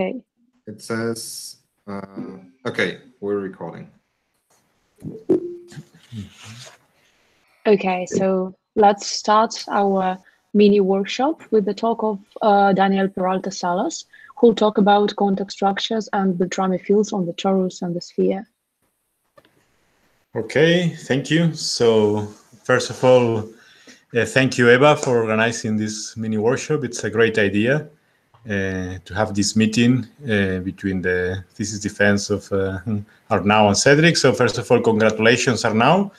Okay. It says, uh, okay, we're recording. Okay, so let's start our mini workshop with the talk of uh, Daniel Peralta Salas, who'll talk about contact structures and the Beltrami fields on the torus and the sphere. Okay, thank you. So first of all, uh, thank you, Eva, for organizing this mini workshop. It's a great idea to have this meeting uh, between the thesis defense of uh, Arnau and Cedric. So first of all, congratulations, Arnau.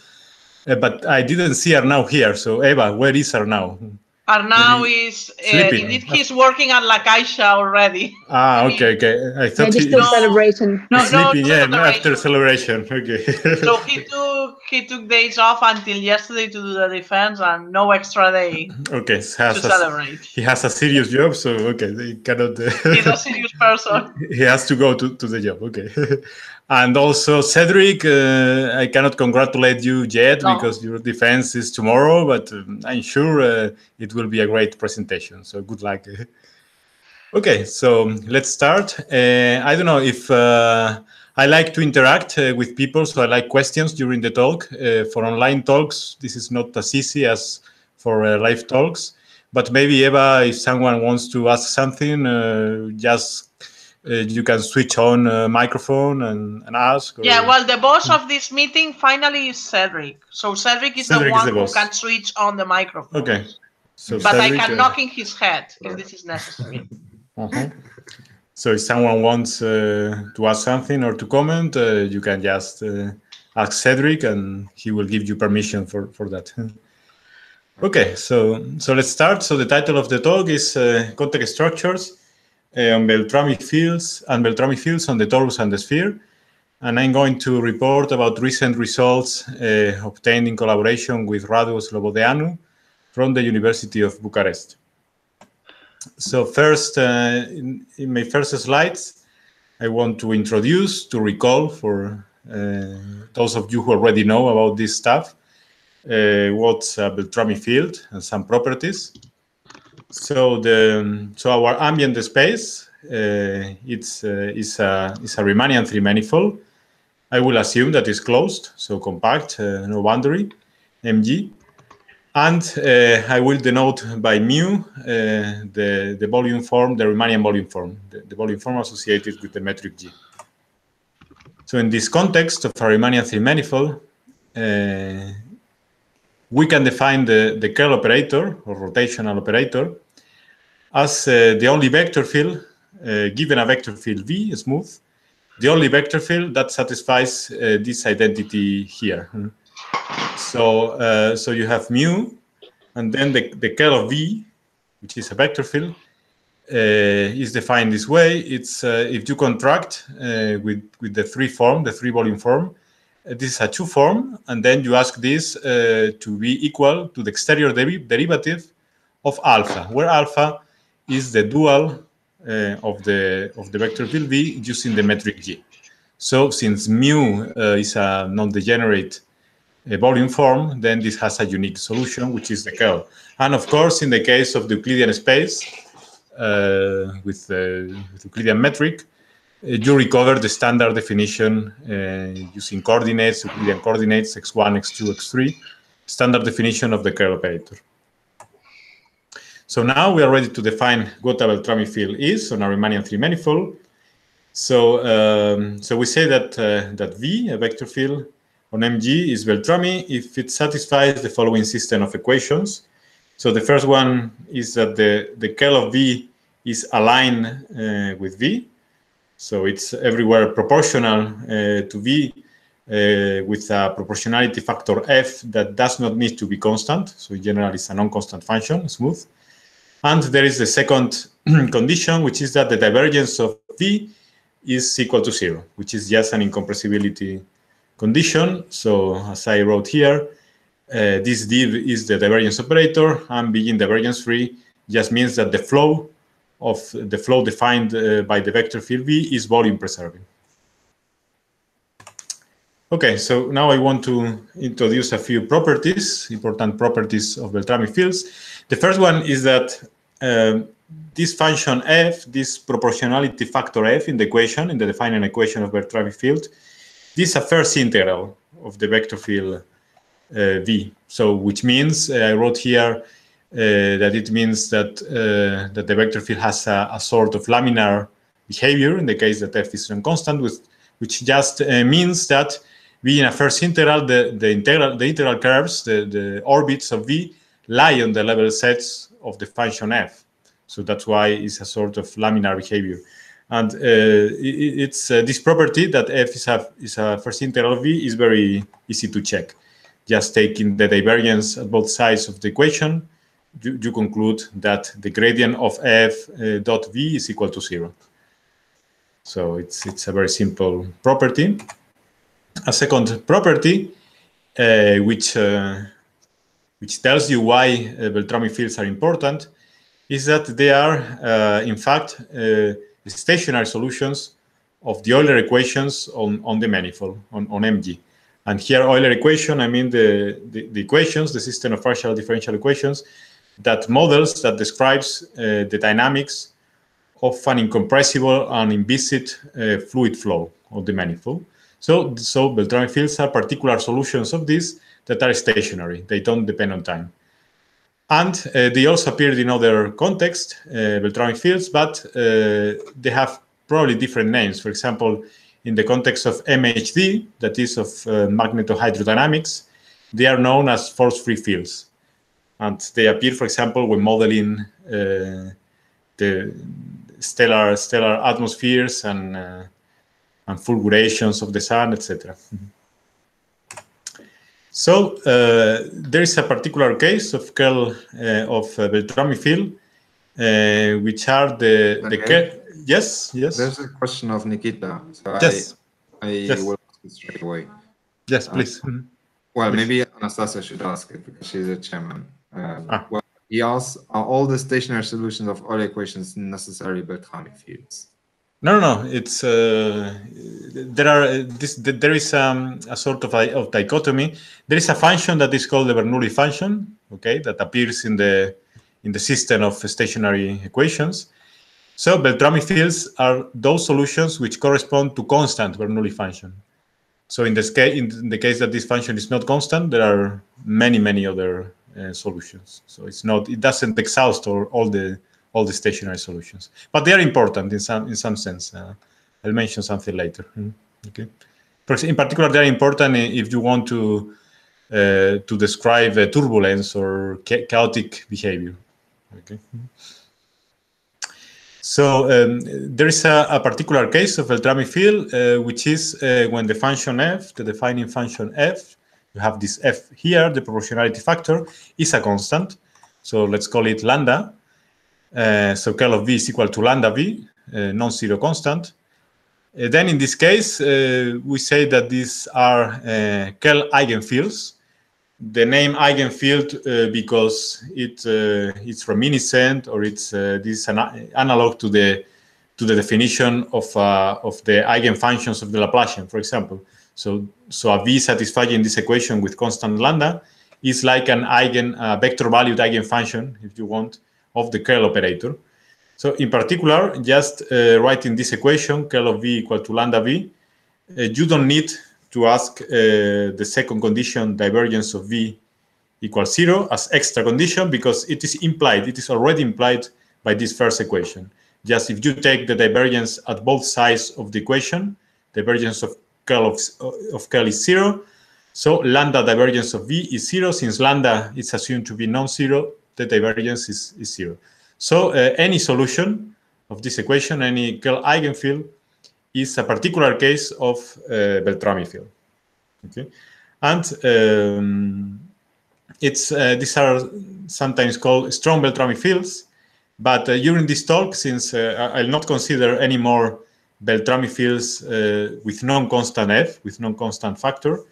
Uh, but I didn't see Arnau here. So Eva, where is Arnau? Arnau is uh, Sleeping. indeed he's working at La Caixa already. Ah, okay, okay. I thought Maybe he still was celebrating. No, no, sleeping. no yeah, celebration. after celebration. Okay. So he took he took days off until yesterday to do the defense and no extra day okay. so to a- celebrate. he has a serious job, so okay, he cannot. uh, He's a serious person. he has to go to, to the job. Okay. and also Cedric, uh, I cannot congratulate you yet No. because your defense is tomorrow, but um, I'm sure uh, it will be a great presentation. So good luck. okay, so let's start. Uh, I don't know if uh, I like to interact uh, with people, so I like questions during the talk. Uh, for online talks, this is not as easy as for uh, live talks. But maybe Eva, if someone wants to ask something, uh, just uh, you can switch on a microphone and, and ask. or- Yeah, well, the boss of this meeting finally is Cedric. So Cedric is Cedric the is one the who can switch on the microphone. Okay. So But I Cedric, can uh, knock in his head if this is necessary. uh-huh. So if someone wants uh, to ask something or to comment, uh, you can just uh, ask Cedric, and he will give you permission for for that. okay, so so let's start. So the title of the talk is uh, contact structures uh, on Beltrami fields and Beltrami fields on the torus and the sphere. And I'm going to report about recent results uh, obtained in collaboration with Radu Slobodeanu from the University of Bucharest. So first, uh, in, in my first slides, I want to introduce, to recall for uh, those of you who already know about this stuff, uh, what's a Beltrami field and some properties. So the so our ambient space uh, it's uh, is a is a Riemannian three manifold. I will assume that it's closed, so compact, uh, no boundary, Mg. And uh, I will denote by mu uh, the, the volume form, the Riemannian volume form, the, the volume form associated with the metric G. So in this context of a Riemannian three manifold, uh, we can define the, the curl operator or rotational operator as uh, the only vector field, uh, given a vector field V, smooth, the only vector field that satisfies uh, this identity here. So, uh, so you have mu, and then the, the curl of V, which is a vector field, uh, is defined this way. It's uh, if you contract uh, with with the three form, the three volume form, uh, this is a two form, and then you ask this uh, to be equal to the exterior deri- derivative of alpha, where alpha is the dual of the of the vector field V using the metric G. So since mu is a non-degenerate uh, volume form, then this has a unique solution, which is the curl. And of course, in the case of the Euclidean space uh, with the with Euclidean metric, uh, you recover the standard definition uh, using coordinates, Euclidean coordinates, x1, x2, x3, standard definition of the curl operator. So now we are ready to define what a Beltrami field is on a Riemannian three manifold. So, um, so we say that uh, that V, a vector field on Mg, is Beltrami if it satisfies the following system of equations. So the first one is that the, the curl of V is aligned uh, with V. So it's everywhere proportional uh, to V uh, with a proportionality factor F that does not need to be constant. So in general, it's a non-constant function, smooth. And there is the second condition, which is that the divergence of V is equal to zero, which is just an incompressibility condition. So as I wrote here, uh, this div is the divergence operator, and being divergence free just means that the flow of the flow defined uh, by the vector field V is volume preserving. Okay, so now I want to introduce a few properties, important properties of Beltrami fields. The first one is that um, this function f, this proportionality factor f in the equation, in the defining equation of Beltrami field, this is a first integral of the vector field uh, v. So, which means uh, I wrote here uh, that it means that uh, that the vector field has a, a, sort of laminar behavior in the case that f is non-constant, with which just uh, means that in a first integral, the, the integral the integral curves, the, the orbits of v lie on the level sets of the function f. So that's why it's a sort of laminar behavior. And uh, it, it's uh, this property that f is a, is a first integral of v is very easy to check. Just taking the divergence at both sides of the equation, you, you conclude that the gradient of f uh, dot v is equal to zero. So it's, it's a very simple property. A second property, uh, which, uh, which tells you why uh, Beltrami fields are important, is that they are, in fact, uh, stationary solutions of the Euler equations on, on the manifold, on, on MG. And here, Euler equation, I mean the, the, the equations, the system of partial differential equations, that models that describes uh, the dynamics of an incompressible and inviscid uh, fluid flow of the manifold. So, so Beltrami fields are particular solutions of this that are stationary. They don't depend on time. And uh, they also appeared in other contexts, uh, Beltrami fields, but uh, they have probably different names. For example, in the context of MHD, that is of magnetohydrodynamics, they are known as force-free fields. And they appear, for example, when modeling the stellar stellar atmospheres and uh, and fulgurations of the sun, etc. So uh, there is a particular case of curl uh, of uh, Beltrami field, uh, which are the Okay. the yes yes There's a question of Nikita. So yes I, I Yes. will ask it straight away. yes please Mhm. Well, Please. maybe Anastasia should ask it because she's a chairman. Um, Ah. Well, he asks, are all the stationary solutions of Euler equations necessarily Beltrami fields? No, no, no. It's uh, there are uh, this. There is um, a sort of, a, of dichotomy. There is a function that is called the Bernoulli function. Okay, that appears in the in the system of stationary equations. So Beltrami fields are those solutions which correspond to constant Bernoulli function. So in this case, in the case that this function is not constant, there are many, many other uh, solutions. So it's not. It doesn't exhaust all, all the all the stationary solutions, but they are important in some in some sense. Uh, I'll mention something later. Mhm. Okay. In particular, they are important if you want to uh, to describe turbulence or cha- chaotic behavior. Okay. So um, there is a, a particular case of Beltrami field, uh, which is uh, when the function f, the defining function f, you have this f here, the proportionality factor, is a constant. So let's call it lambda. Uh, so curl of v is equal to lambda v, uh, non-zero constant. Uh, then in this case, we say that these are curl eigenfields. The name eigenfield because it it's reminiscent or it's this is an analog to the to the definition of of the eigenfunctions of the Laplacian, for example. So so a v satisfying this equation with constant lambda is like an eigen uh, vector valued eigenfunction, if you want, of the curl operator. So in particular, just uh, writing this equation, curl of v equal to lambda v, uh, you don't need to ask uh, the second condition, divergence of v equals zero, as extra condition because it is implied, it is already implied by this first equation. Just if you take the divergence at both sides of the equation, divergence of curl of, of curl is zero, so lambda divergence of v is zero. Since lambda is assumed to be non-zero, the divergence is, is zero. So uh, any solution of this equation, any curl eigenfield, is a particular case of uh, Beltrami field. Okay, and um, it's uh, these are sometimes called strong Beltrami fields. But uh, during this talk, since uh, I'll not consider any more Beltrami fields uh, with non-constant f, with non-constant factor,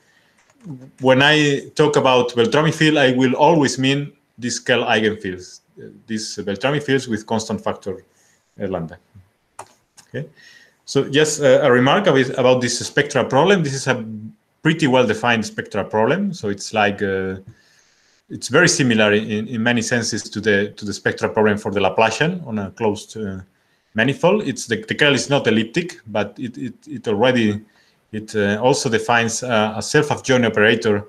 when I talk about Beltrami field, I will always mean these curl eigenfields, these Beltrami fields with constant factor uh, lambda. Okay, so just uh, a remark about, this spectral problem. This is a pretty well-defined spectral problem. So it's like uh, it's very similar in, in many senses to the to the spectral problem for the Laplacian on a closed uh, manifold. It's the, the curl is not elliptic, but it it, it already it uh, also defines a, self-adjoint operator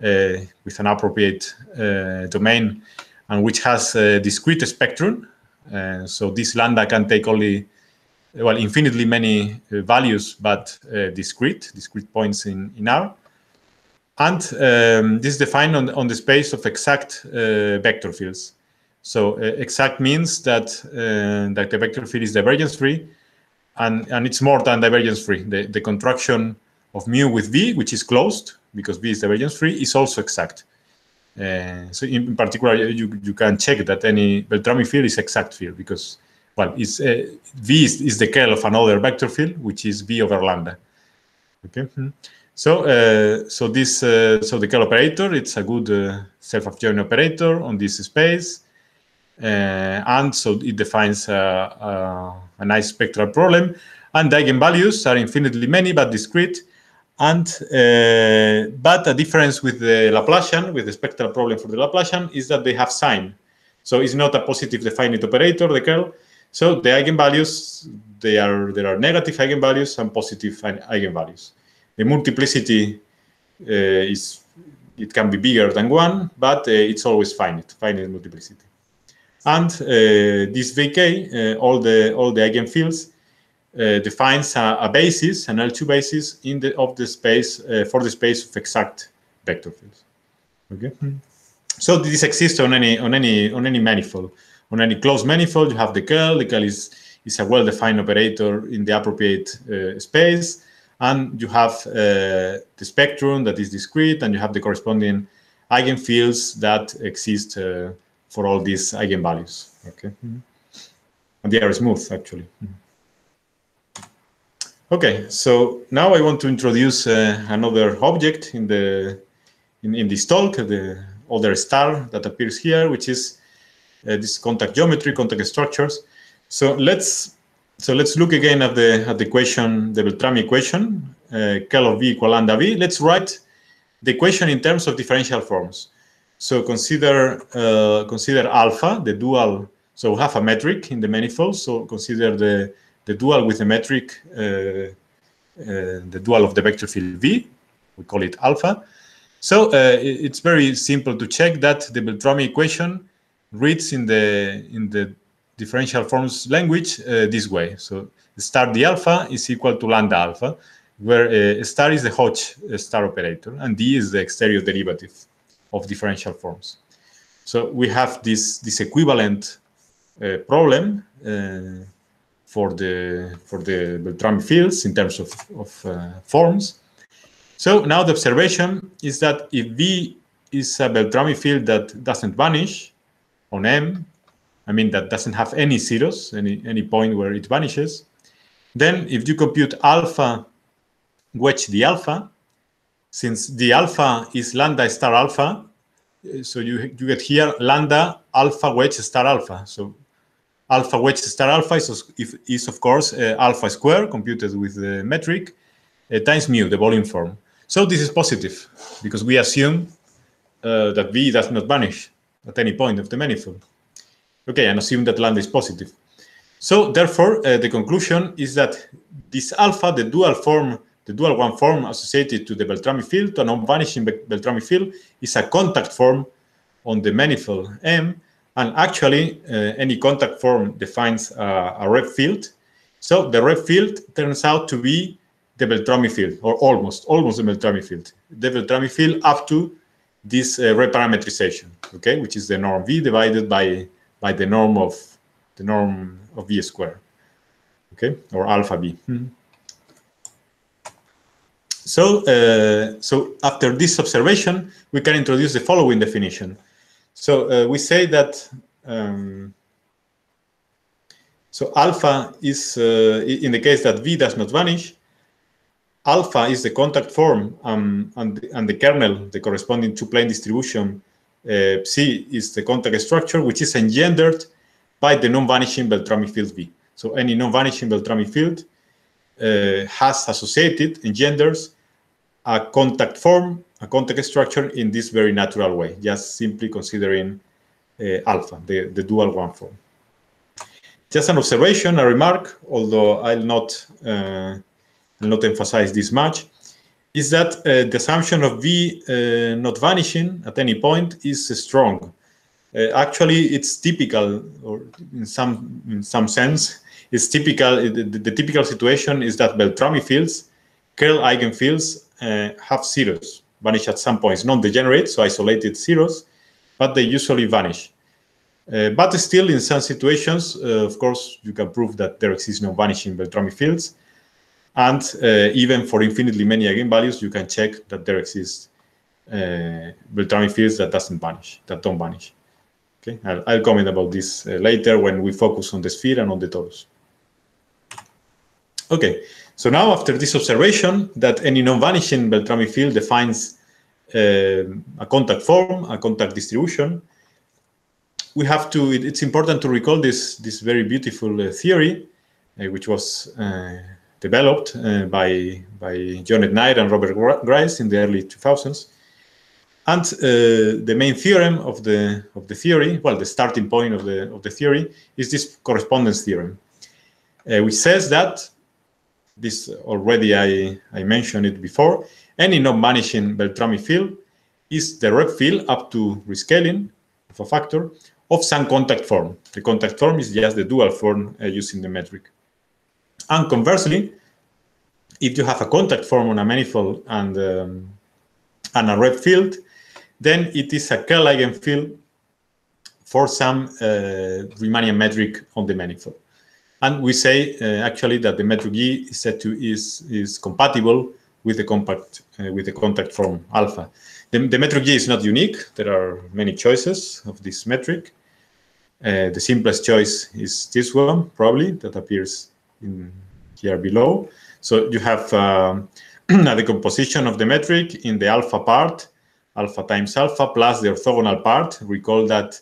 with an appropriate uh, domain and which has a discrete spectrum. Uh, so this lambda can take only well infinitely many uh, values, but discrete discrete points in in R. And um, this is defined on, on the space of exact uh, vector fields. So uh, exact means that, uh, that the vector field is divergence free and, and it's more than divergence free. The, the contraction of mu with V, which is closed because V is divergence free, is also exact. Uh, so in, in, particular, you, you can check that any Beltrami field is exact field because, well, it's, uh, V is, is the curl of another vector field, which is V over lambda. Okay. Mm -hmm. So, uh, so this, uh, so the curl operator, it's a good uh, self-adjoint operator on this space, uh, and so it defines a, a, a, nice spectral problem. And the eigenvalues are infinitely many but discrete, and uh, but a difference with the Laplacian, with the spectral problem for the Laplacian, is that they have sign. So it's not a positive definite operator, the curl. So the eigenvalues, they are there are negative eigenvalues and positive eigenvalues the multiplicity uh, is it can be bigger than one, but uh, it's always finite, finite multiplicity. And uh, this VK, all the all the eigenfields, defines a, a, basis, an L2 basis in the of the space for the space of exact vector fields. Okay. So this exists on any on any on any manifold. On any closed manifold, you have the curl. The curl is is a well-defined operator in the appropriate uh, space and you have uh, the spectrum that is discrete, and you have the corresponding eigenfields that exist uh, for all these eigenvalues. Okay, mm -hmm. and they are smooth actually. Mm -hmm. Okay, so now I want to introduce uh, another object in the in, in this talk, the other star that appears here, which is uh, this contact geometry, contact structures. So let's so let's look again at the at the equation, the Beltrami equation, uh, curl of v equal lambda v. Let's write the equation in terms of differential forms. So consider uh, consider alpha, the dual. So we have a metric in the manifold. So consider the the dual with the metric, uh, uh the dual of the vector field v. We call it alpha. So uh, it's very simple to check that the Beltrami equation reads in the in the differential forms language this way. So star d alpha is equal to lambda alpha, where star is the Hodge star operator, and d is the exterior derivative of differential forms. So we have this this equivalent uh, problem uh, for the for the Beltrami fields in terms of, of uh, forms. So now the observation is that if V is a Beltrami field that doesn't vanish on M, I mean, that doesn't have any zeros, any, any point where it vanishes. Then if you compute alpha wedge the alpha, since the alpha is lambda star alpha, so you, you get here lambda alpha wedge star alpha. So alpha wedge star alpha is, is of course uh, alpha square computed with the metric uh, times mu, the volume form. So this is positive because we assume uh, that V does not vanish at any point of the manifold. Okay, and assume that lambda is positive. So therefore, uh, the conclusion is that this alpha, the dual form, the dual one form associated to the Beltrami field, to a non-vanishing Beltrami field, is a contact form on the manifold M. And actually, uh, any contact form defines a, Reeb field. So the Reeb field turns out to be the Beltrami field, or almost, almost the Beltrami field. The Beltrami field up to this uh, reparametrization, okay, which is the norm V divided by by the norm of the norm of v square, okay, or alpha b. Hmm. So, uh, so after this observation, we can introduce the following definition. So uh, we say that um, so alpha is uh, in the case that v does not vanish. Alpha is the contact form, um, and, and the kernel, the corresponding two-plane distribution uh, C is the contact structure, which is engendered by the non-vanishing Beltrami field V. So any non-vanishing Beltrami field uh, has associated, engenders, a contact form, a contact structure in this very natural way, just simply considering uh, alpha, the, the dual one form. Just an observation, a remark, although I'll not, uh, I'll not emphasize this much, is that uh, the assumption of V uh, not vanishing at any point is strong. Uh, actually, it's typical, or in some in some sense, it's typical. The, the typical situation is that Beltrami fields, curl eigenfields, uh, have zeros, vanish at some points, non-degenerate, so isolated zeros, but they usually vanish. Uh, but still, in some situations, uh, of course, you can prove that there exists no vanishing Beltrami fields. And uh, even for infinitely many eigenvalues, you can check that there exists uh, Beltrami fields that doesn't vanish, that don't vanish. Okay, I'll, I'll comment about this later when we focus on the sphere and on the torus. Okay, so now after this observation that any non-vanishing Beltrami field defines uh, a contact form, a contact distribution, we have to, it, it's important to recall this, this very beautiful uh, theory, uh, which was uh, developed uh, by, by John Etnyre and Robert Ghrist in the early 2000s. And uh, the main theorem of the, of the theory, well, the starting point of the, of the theory is this correspondence theorem, which says that, this already I, I mentioned it before, any non-vanishing Beltrami field is the Reeb field up to rescaling of a factor of some contact form. The contact form is just the dual form uh, using the metric. And conversely, if you have a contact form on a manifold and, um, and a Reeb field, then it is a curl eigenfield for some uh, Riemannian metric on the manifold. And we say uh, actually that the metric E is to is is compatible with the compact uh, with the contact form alpha. The, the, metric G is not unique. There are many choices of this metric. Uh, the simplest choice is this one, probably, that appears in here below. So you have um, a decomposition of the metric in the alpha part, alpha times alpha, plus the orthogonal part. Recall that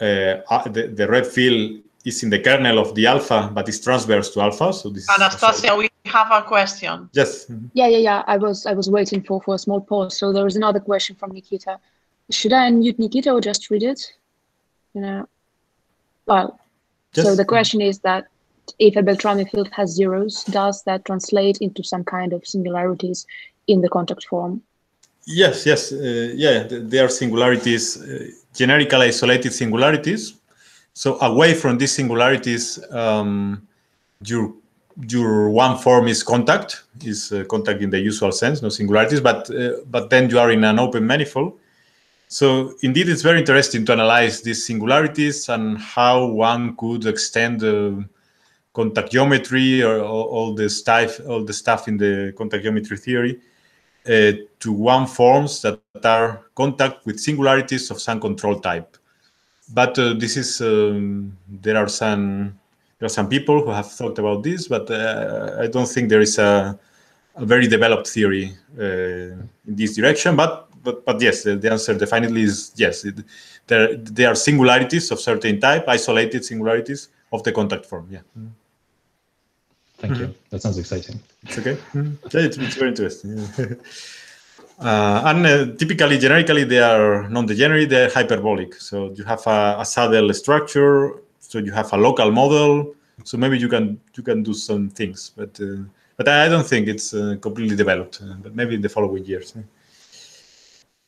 uh, the, the Reeb field is in the kernel of the alpha, but is transverse to alpha. So this Anastasia, we have a question. Yes. Yeah, yeah, yeah. I was I was waiting for for a small pause. So there is another question from Nikita. Should I unmute Nikita or just read it? You know. Well, just, so the question is that if a Beltrami field has zeros, does that translate into some kind of singularities in the contact form? Yes, yes, uh, yeah. There are singularities, uh, generically isolated singularities. So away from these singularities, um, your your one form is contact, is uh, contact in the usual sense, no singularities. But uh, but then you are in an open manifold. So indeed, it's very interesting to analyze these singularities and how one could extend the contact geometry or all, all the stuff, all the stuff in the contact geometry theory uh, to one forms that are contact with singularities of some control type. But uh, this is um, there are some there are some people who have thought about this, but uh, I don't think there is a, a very developed theory uh, in this direction. But but but yes, the, the answer definitely is yes. It, there there are singularities of certain type, isolated singularities of the contact form. Yeah. Thank you. That sounds exciting. It's okay. yeah, it's, it's very interesting. Uh, and uh, typically, generically, they are non-degenerate, they're hyperbolic. So you have a, a, saddle structure, so you have a local model. So maybe you can you can do some things, but uh, but I don't think it's uh, completely developed. Uh, but maybe in the following years.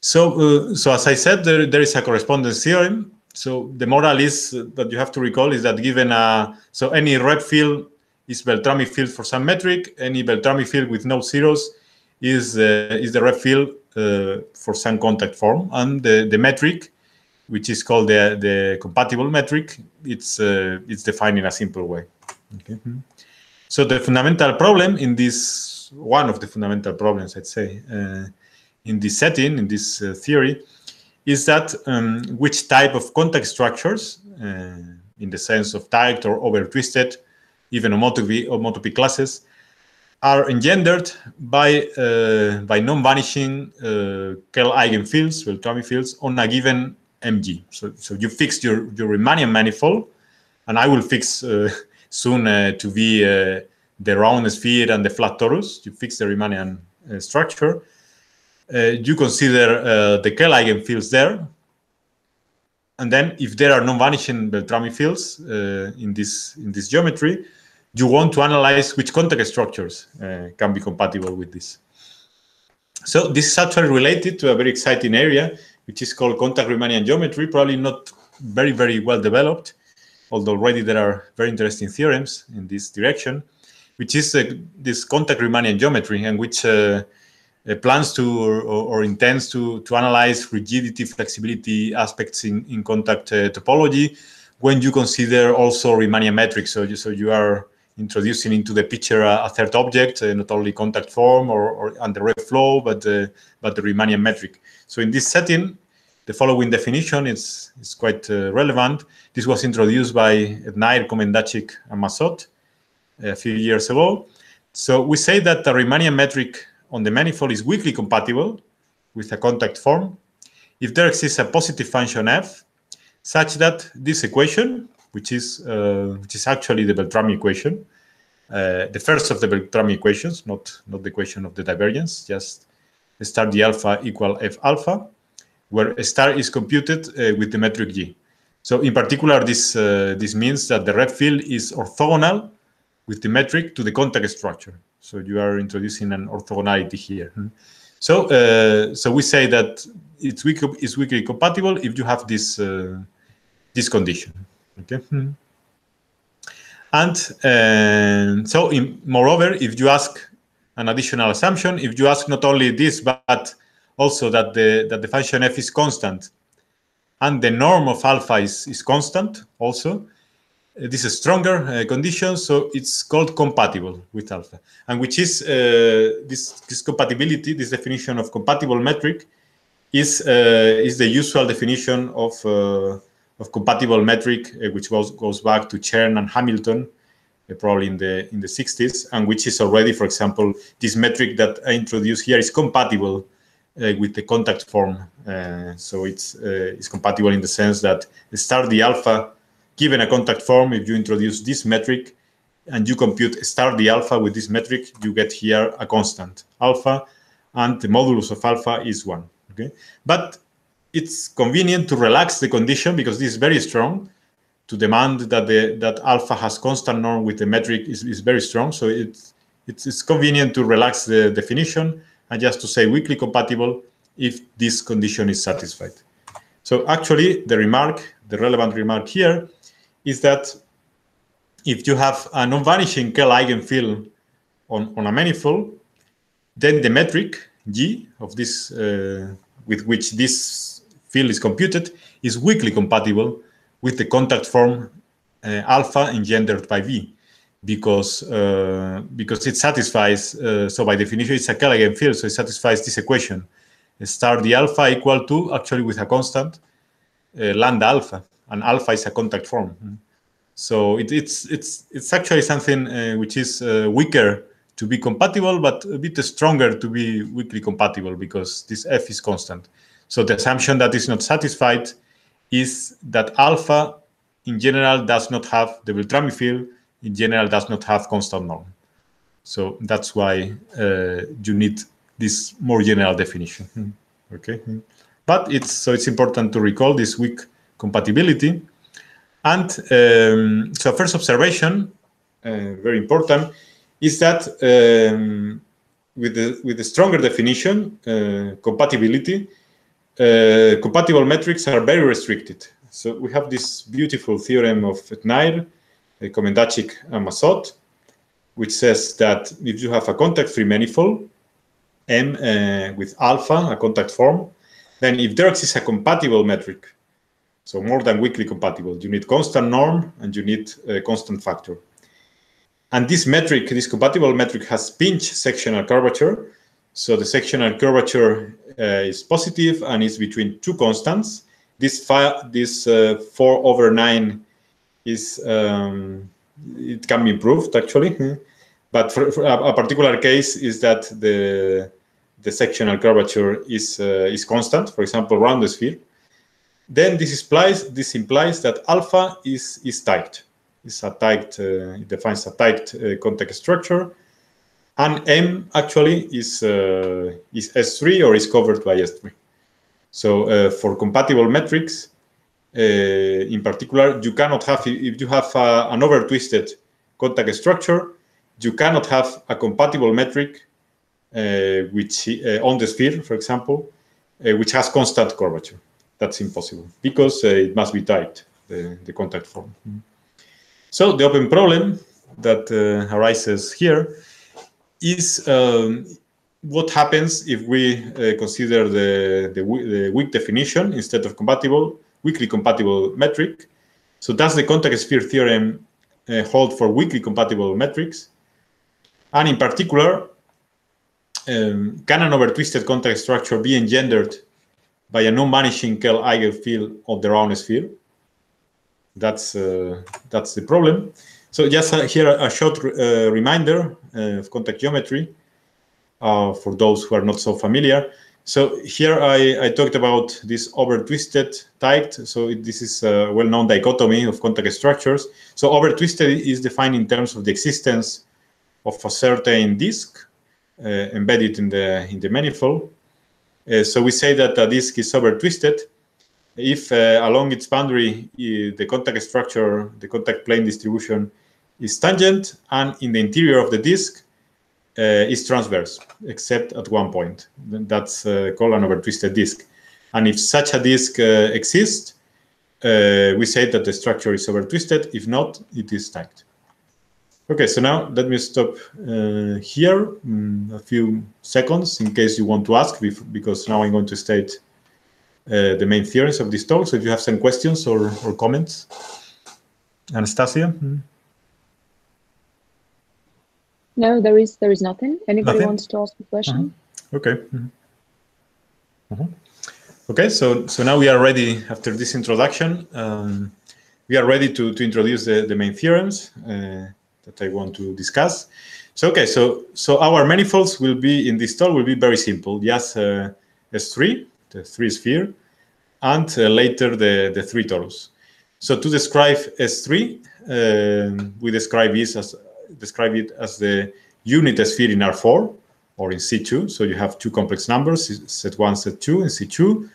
So uh, so as I said, there, there is a correspondence theorem. So the moral is that you have to recall is that given a so any Reeb field is Beltrami field for some metric, any Beltrami field with no zeros is uh, is the Reeb field uh, for some contact form, and the, the metric, which is called the the compatible metric, it's uh, it's defined in a simple way. Okay. Mm -hmm. So the fundamental problem in this one of the fundamental problems, I'd say, uh, in this setting, in this uh, theory, is that um, which type of contact structures, uh, in the sense of tight or over twisted, even homotopy, homotopy classes, are engendered by uh, by non-vanishing uh, curl eigenfields, Beltrami fields, on a given MG. So, so you fix your, your Riemannian manifold, and I will fix uh, soon uh, to be uh, the round sphere and the flat torus. You fix the Riemannian uh, structure, you consider the curl eigenfields there. And then if there are non-vanishing Beltrami fields in, this, in this geometry, you want to analyze which contact structures can be compatible with this. So this is actually related to a very exciting area, which is called contact Riemannian geometry, probably not very, very well developed, although already there are very interesting theorems in this direction, which is uh, this contact Riemannian geometry and which uh, uh, plans to or, or, intends to, to analyze rigidity, flexibility aspects in, in contact uh, topology when you consider also Riemannian metrics. So you, so you are introducing into the picture a, a third object, uh, not only contact form or, or and the Reeb flow, but uh, but the Riemannian metric. So in this setting, the following definition is is quite uh, relevant. This was introduced by Etnyre, Komendarczyk, and Massot a few years ago. So we say that the Riemannian metric on the manifold is weakly compatible with a contact form if there exists a positive function f such that this equation which is uh, which is actually the Beltrami equation, uh, the first of the Beltrami equations, not not the equation of the divergence, just star d alpha equal f alpha, where star is computed uh, with the metric g. So in particular, this uh, this means that the Reeb field is orthogonal with the metric to the contact structure. So you are introducing an orthogonality here. Hmm. So uh, so we say that it's weak, it's weakly compatible if you have this uh, this condition. Okay. And uh, so, in, moreover, if you ask an additional assumption, if you ask not only this, but also that the that the function f is constant, and the norm of alpha is, is constant also, uh, this is stronger uh, condition, so it's called compatible with alpha, and which is uh, this this compatibility, this definition of compatible metric, is uh, is the usual definition of uh, of compatible metric, uh, which goes, goes back to Chern and Hamilton, uh, probably in the in the 60s, and which is already, for example, this metric that I introduced here is compatible uh, with the contact form. Uh, so it's uh, it's compatible in the sense that star d alpha, given a contact form, if you introduce this metric and you compute star d alpha with this metric, you get here a constant alpha, and the modulus of alpha is one. Okay, but it's convenient to relax the condition because this is very strong to demand that the that alpha has constant norm with the metric is, is very strong. So it's, it's, it's convenient to relax the definition and just to say weakly compatible if this condition is satisfied. So actually the remark, the relevant remark here is that if you have a non-vanishing curl eigenfield on, on a manifold, then the metric G of this uh, with which this field is computed is weakly compatible with the contact form uh, alpha engendered by V because uh, because it satisfies uh, so by definition it's a curl field so it satisfies this equation. Star the alpha equal to actually with a constant uh, lambda alpha and alpha is a contact form. So it, it's it's it's actually something uh, which is uh, weaker to be compatible but a bit stronger to be weakly compatible because this f is constant so the assumption that is not satisfied is that alpha in general does not have the Beltrami field, in general does not have constant norm. So that's why uh, you need this more general definition. Okay, but it's so it's important to recall this weak compatibility. And um, so first observation, uh, very important, is that um, with the with the stronger definition, uh, compatibility, uh, compatible metrics are very restricted. So we have this beautiful theorem of Etnyre, uh, Komendarczyk, and Massot, which says that if you have a contact-free manifold, M uh, with alpha, a contact form, then if there exists a compatible metric, so more than weakly compatible, you need constant norm and you need a constant factor. And this metric, this compatible metric has pinch sectional curvature. So the sectional curvature uh, is positive and is between two constants. This this uh, four over nine is um, it can be improved actually, but for, for a, particular case is that the the sectional curvature is uh, is constant. For example, around the sphere. Then this implies this implies that alpha is is tight. It's a tight. Uh, it defines a tight uh, contact structure and M actually is uh, is S3 or is covered by S3. So uh, for compatible metrics, uh, in particular, you cannot have if you have uh, an over twisted contact structure, you cannot have a compatible metric uh, which uh, on the sphere, for example, which has constant curvature. That's impossible because it must be tight the, the contact form. So the open problem that arises here is um, what happens if we uh, consider the, the, the, weak definition instead of compatible, weakly compatible metric. So does the contact sphere theorem uh, hold for weakly compatible metrics? And in particular, um, can an over-twisted contact structure be engendered by a non-vanishing curl eigenfield of the round sphere? That's, uh, that's the problem. So just uh, here a short uh, reminder of contact geometry uh, for those who are not so familiar. So here I, I talked about this over-twisted type. So it, this is a well-known dichotomy of contact structures. So over-twisted is defined in terms of the existence of a certain disk uh, embedded in the in the manifold. Uh, so we say that a disk is over-twisted if uh, along its boundary the contact structure, the contact plane distribution is tangent, and in the interior of the disk uh, is transverse, except at one point. That's uh, called an over-twisted disk. And if such a disk uh, exists, uh, we say that the structure is over-twisted. If not, it is tight. Okay, so now let me stop uh, here mm, a few seconds in case you want to ask, because now I'm going to state uh, the main theories of this talk. So if you have some questions or, or comments. Anastasia? Mm. No, there is there is nothing. Anybody Nothing? wants to ask a question? Uh-huh. Okay. Mhm. Mhm. Okay, so so now we are ready after this introduction. Um, we are ready to, to introduce the, the main theorems uh, that I want to discuss. So okay, so so our manifolds will be in this talk will be very simple. Just uh, S3, the three sphere, and uh, later the the three torus. So to describe S3, um, we describe this as describe it as the unit sphere in R4 or in C2. So you have two complex numbers, set one, set two, and C2.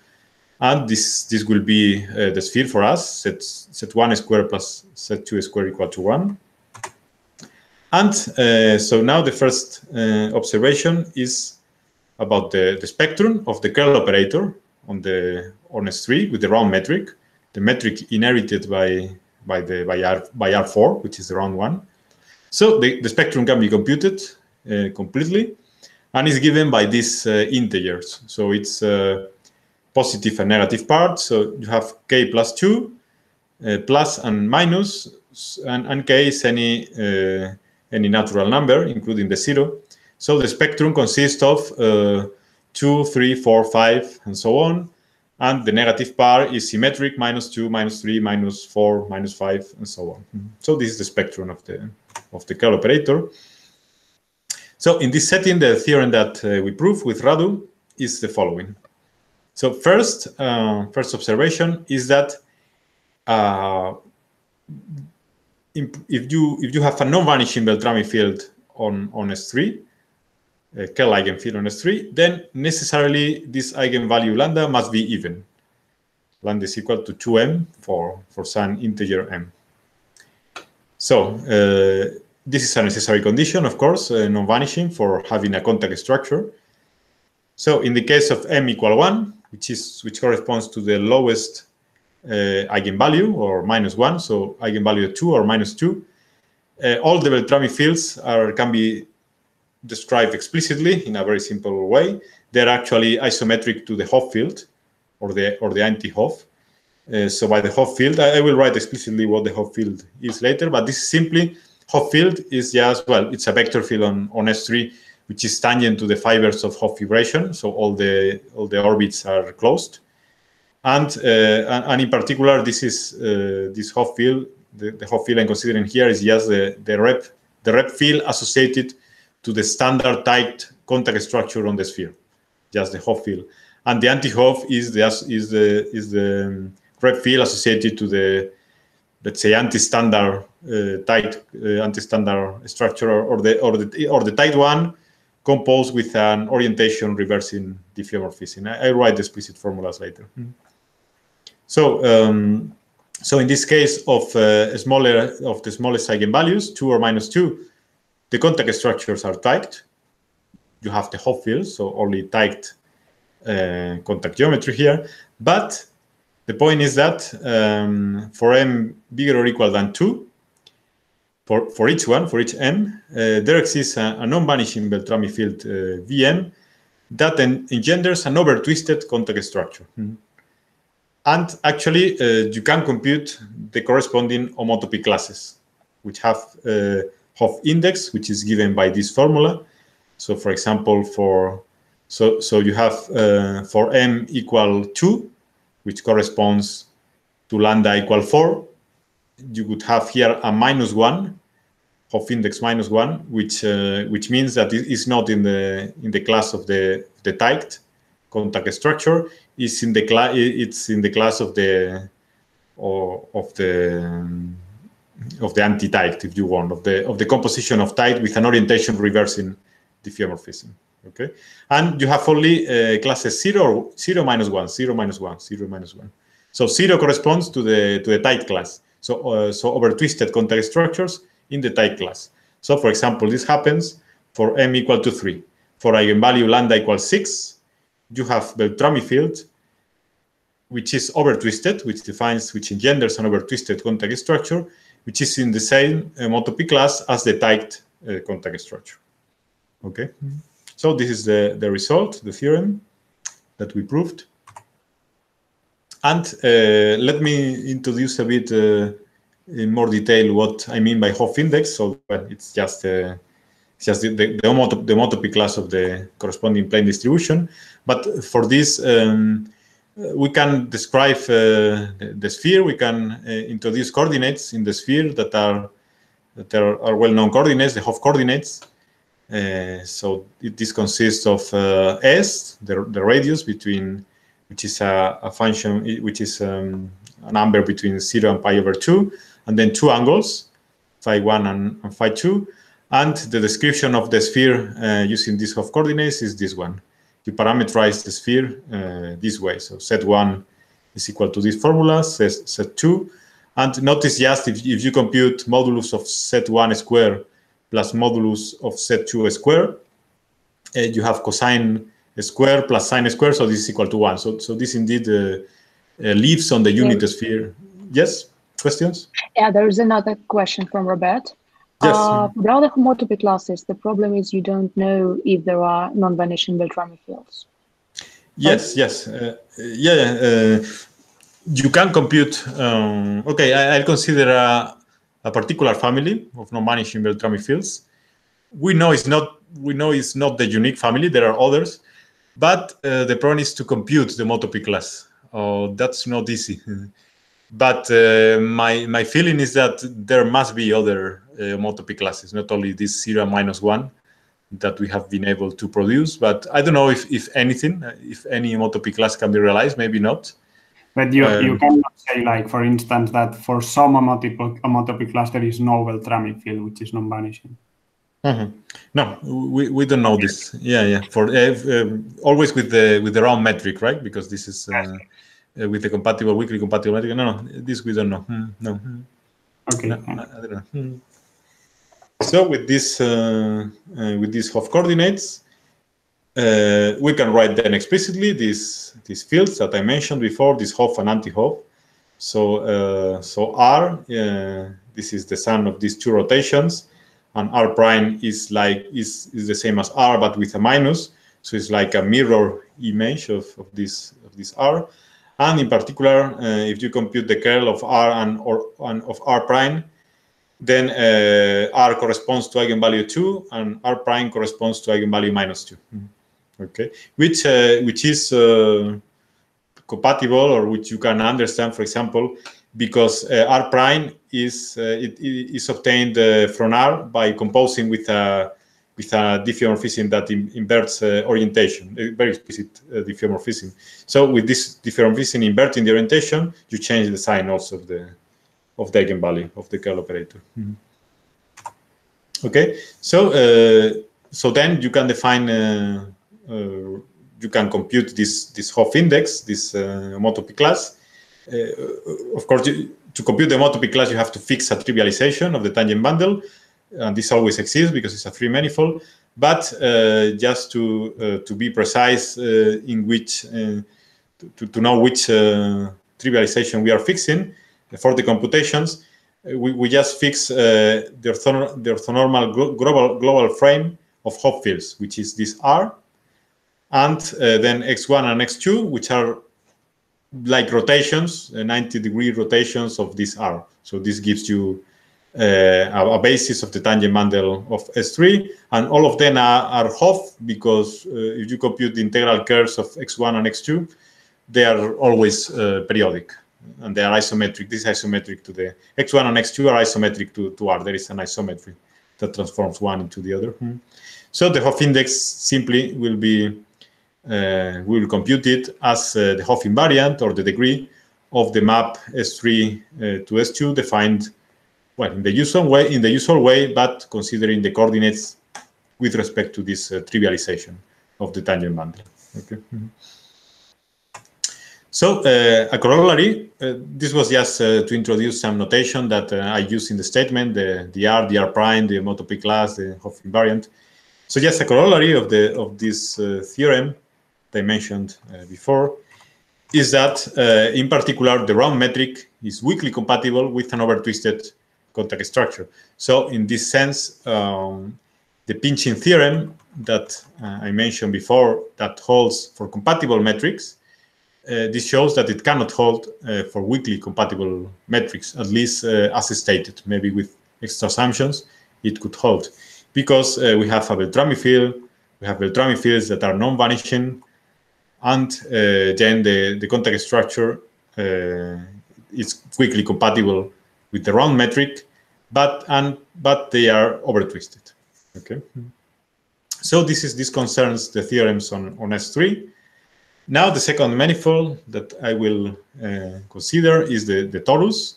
And this this will be uh, the sphere for us, set, set one square plus set two square equal to one. And uh, so now the first uh, observation is about the, the spectrum of the curl operator on the on S3 with the round metric, the metric inherited by by the by R by R4, which is the round one. So the, the spectrum can be computed uh, completely and is given by these uh, integers. So it's uh, positive and negative part. So you have k plus 2, uh, plus and minus, and, and k is any, uh, any natural number, including the zero. So the spectrum consists of uh, 2, 3, 4, 5, and so on. And the negative part is symmetric, minus 2, minus 3, minus 4, minus 5, and so on. So this is the spectrum of the, of the curl operator. So in this setting, the theorem that uh, we prove with Radu is the following. So first, uh, first observation is that uh, if you if you have a non-vanishing Beltrami field on on S3, a curl eigenfield on S3, then necessarily this eigenvalue lambda must be even. Lambda is equal to 2m for for some integer m. So uh, this is a necessary condition, of course, uh, non-vanishing for having a contact structure. So in the case of m equal 1, which is which corresponds to the lowest uh, eigenvalue or minus 1, so eigenvalue 2 or minus 2, uh, all the Beltrami fields are can be described explicitly in a very simple way. They're actually isometric to the Hopf field or the or the anti-Hopf. Uh, so by the Hopf field, I, I, will write explicitly what the Hopf field is later, but this is simply Hopf field is just, well, it's a vector field on, on S3, which is tangent to the fibers of Hopf fibration. So all the all the orbits are closed. And, uh, and, in particular, this is uh, this Hopf field, the, the field I'm considering here is just the, the Reeb the Reeb field associated to the standard tight contact structure on the sphere, just the Hopf field. And the anti-Hopf is the is the is the um, Reeb field associated to the let's say anti-standard uh, tight uh, anti-standard structure or, the or the or the tight one composed with an orientation reversing diffeomorphism. I, I write the explicit formulas later. Mm. So um, so in this case of uh, smaller of the smallest eigenvalues, two or minus two, the contact structures are tight. You have the Hopf field, so only tight uh, contact geometry here. But the point is that um, for m bigger or equal than 2, for, for each one, for each m, uh, there exists a, a non-vanishing Beltrami field uh, Vn that en engenders an over-twisted contact structure. Mm -hmm. And actually, uh, you can compute the corresponding homotopy classes, which have Hopf index, which is given by this formula. So for example, for so so you have uh, for m equal 2, which corresponds to lambda equal 4, you would have here a minus 1 of index minus 1, which uh, which means that it is not in the in the class of the the tight contact structure. Is in the class it's in the class of the or of the um, of the anti-tight, if you want, of the of the composition of tight with an orientation reversing diffeomorphism. Okay, and you have only uh, classes zero, zero minus one, zero minus one, zero minus one. So zero corresponds to the to the tight class. So uh, so over twisted contact structures in the tight class. So for example, this happens for m equal to three. For eigenvalue lambda equals six, you have Beltrami field, which is over twisted, which defines which engenders an over twisted contact structure, which is in the same homotopy class as the tight uh, contact structure. Okay. Mm -hmm. So this is the, the result, the theorem that we proved. And uh, let me introduce a bit uh, in more detail what I mean by Hopf index. So it's just uh, it's just the, the, the homotopy class of the corresponding plane distribution. But for this, um, we can describe uh, the, sphere. We can uh, introduce coordinates in the sphere that are that are, are well-known coordinates, the Hopf coordinates. Uh, so it, this consists of uh, s, the, the radius between, which is a, a function, which is um, a number between 0 and pi over 2, and then two angles, phi 1 and, and phi 2. And the description of the sphere uh, using these Hopf coordinates is this one. You parameterize the sphere uh, this way. So set one is equal to this formula, set, set two. And notice just if, if you compute modulus of set one square plus modulus of set two square. Uh, you have cosine square plus sine square, so this is equal to 1. So, so this indeed uh, uh, lives on the unit yeah. sphere. Yes? Questions? Yeah, there is another question from Robert. Yes. Uh, for the other homotopy classes, the problem is you don't know if there are non-vanishing Beltrami fields. Yes, right? yes. Uh, yeah, uh, you can compute. Um, okay, I, will consider a, a particular family of non-vanishing Beltrami fields. We know it's not we know it's not the unique family. There are others, but uh, the problem is to compute the homotopy class. Oh, that's not easy. but uh, my my feeling is that there must be other homotopy classes, not only this zero minus one that we have been able to produce. But I don't know if if anything, if any homotopy class can be realized. Maybe not. But you, um, you cannot say, like, for instance, that for some homotopy, homotopy class there is no Beltrami field, which is non-vanishing. Mm-hmm. No, we, we don't know this. Yeah, yeah. For uh, uh, always with the with the round metric, right? Because this is uh, uh, with the compatible weakly compatible metric. No, no, this we don't know. Hmm, no. Okay. No, I don't know. Hmm. So with this uh, uh, with these Hopf coordinates, uh, we can write then explicitly these these fields that I mentioned before, this Hopf and anti-Hopf. So uh, so R, uh, this is the sum of these two rotations, and R prime is like is is the same as R but with a minus. So it's like a mirror image of, of this of this R. And in particular, uh, if you compute the curl of R and or and of R prime, then uh, R corresponds to eigenvalue two, and R prime corresponds to eigenvalue minus 2 mm -hmm okay. Which uh, which is uh, compatible or which you can understand for example because uh, r prime is uh, it, it is obtained uh, from r by composing with a with a diffeomorphism that in, inverts orientation a very explicit diffeomorphism. So with this diffeomorphism inverting the orientation you change the sign also of the of the eigenvalue of the curl operator. Mm -hmm. Okay, so uh, so then you can define, uh, uh, you can compute this this Hopf index, this homotopy class. of course, you, to compute the homotopy class, you have to fix a trivialization of the tangent bundle, and this always exists because it's a three manifold. But uh, just to uh, to be precise uh, in which to, to know which trivialization we are fixing for the computations, we, we just fix uh, the, orthon the orthonormal global, global frame of Hopf fields, which is this R, and uh, then X1 and X2, which are like rotations, uh, 90 degree rotations of this R. So this gives you uh, a, basis of the tangent bundle of S3, and all of them are, are Hopf because uh, if you compute the integral curves of X1 and X2, they are always uh, periodic and they are isometric. This is isometric to the x1 and x2 are isometric to, to R. There is an isometry that transforms one into the other. Mm. So the Hopf index simply will be, uh, we will compute it as uh, the Hopf invariant or the degree of the map S3 uh, to S2 defined, well, in the usual way, in the usual way, but considering the coordinates with respect to this uh, trivialization of the tangent bundle. Okay. Mm -hmm. So uh, a corollary, uh, this was just uh, to introduce some notation that uh, I use in the statement, the, the R, the R prime, the homotopy class, the Hopf invariant. So just a corollary of, the, of this uh, theorem that I mentioned uh, before is that in particular, the round metric is weakly compatible with an over-twisted contact structure. So in this sense, um, the pinching theorem that I mentioned before that holds for compatible metrics uh, this shows that it cannot hold uh, for weakly compatible metrics, at least uh, as stated. Maybe with extra assumptions, it could hold because uh, we have a Beltrami field, we have Beltrami fields that are non-vanishing, and uh, then the, the contact structure uh, is weakly compatible with the round metric, but and but they are over twisted. Okay. So this is this concerns the theorems on on S3. Now the second manifold that I will uh, consider is the, the torus,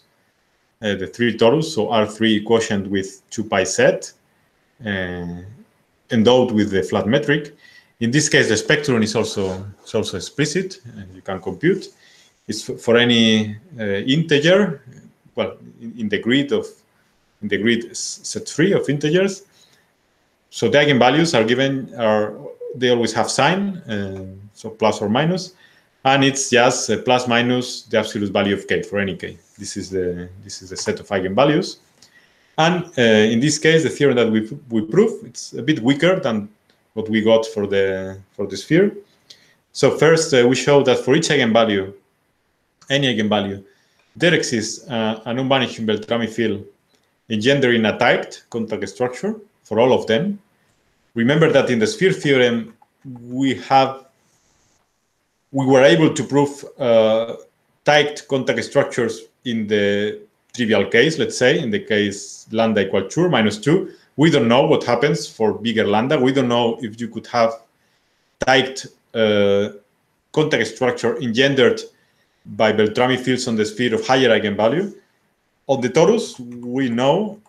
uh, the three torus, so R3 quotient with 2 pi set, uh, endowed with the flat metric. In this case, the spectrum is also, also explicit, and you can compute. It's for any uh, integer, well, in, in, the grid of, in the grid set 3 of integers. So the eigenvalues are given, are they always have sign so plus or minus, and it's just uh, plus minus the absolute value of k for any k. This is the this is the set of eigenvalues, and uh, in this case, the theorem that we we prove it's a bit weaker than what we got for the for the sphere. So first, uh, we show that for each eigenvalue, any eigenvalue, there exists uh, a non-vanishing Beltrami field engendering a tight contact structure for all of them. Remember that in the sphere theorem, we have we were able to prove uh, tight contact structures in the trivial case, let's say, in the case lambda equal 2 minus 2. We don't know what happens for bigger lambda. We don't know if you could have tight uh, contact structure engendered by Beltrami fields on the sphere of higher eigenvalue. On the torus, we know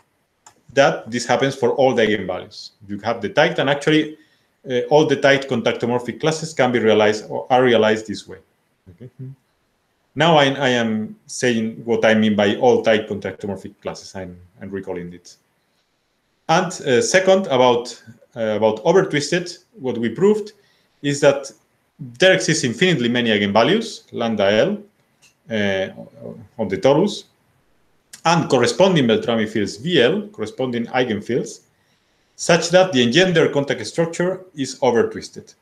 that this happens for all the eigenvalues. You have the tight, and actually, uh, all the tight contactomorphic classes can be realized or are realized this way. Okay. Now I, I, am saying what I mean by all tight contactomorphic classes. I'm, I'm recalling it. And uh, second, about uh, about over twisted, what we proved is that there exists infinitely many eigenvalues, lambda L, uh, on the torus, and corresponding Beltrami fields VL, corresponding eigenfields, such that the engendered contact structure is over-twisted.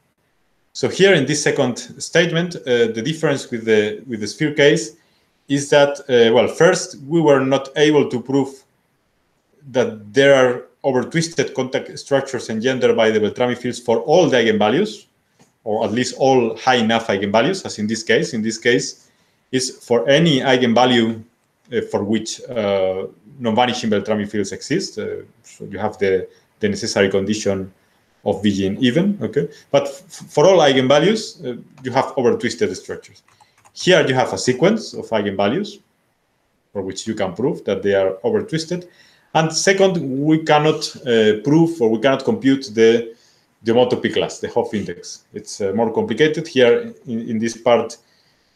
So here in this second statement, uh, the difference with the with the sphere case is that, uh, well, first, we were not able to prove that there are over-twisted contact structures engendered by the Beltrami fields for all the eigenvalues, or at least all high enough eigenvalues, as in this case. In this case, is for any eigenvalue uh, for which uh, non-vanishing Beltrami fields exist. Uh, so you have the the necessary condition of being even, okay? But for all eigenvalues, uh, you have over-twisted structures. Here you have a sequence of eigenvalues for which you can prove that they are over twisted. And second, we cannot uh, prove or we cannot compute the, the homotopy class, the Hopf index. It's uh, more complicated. Here in, in, this part,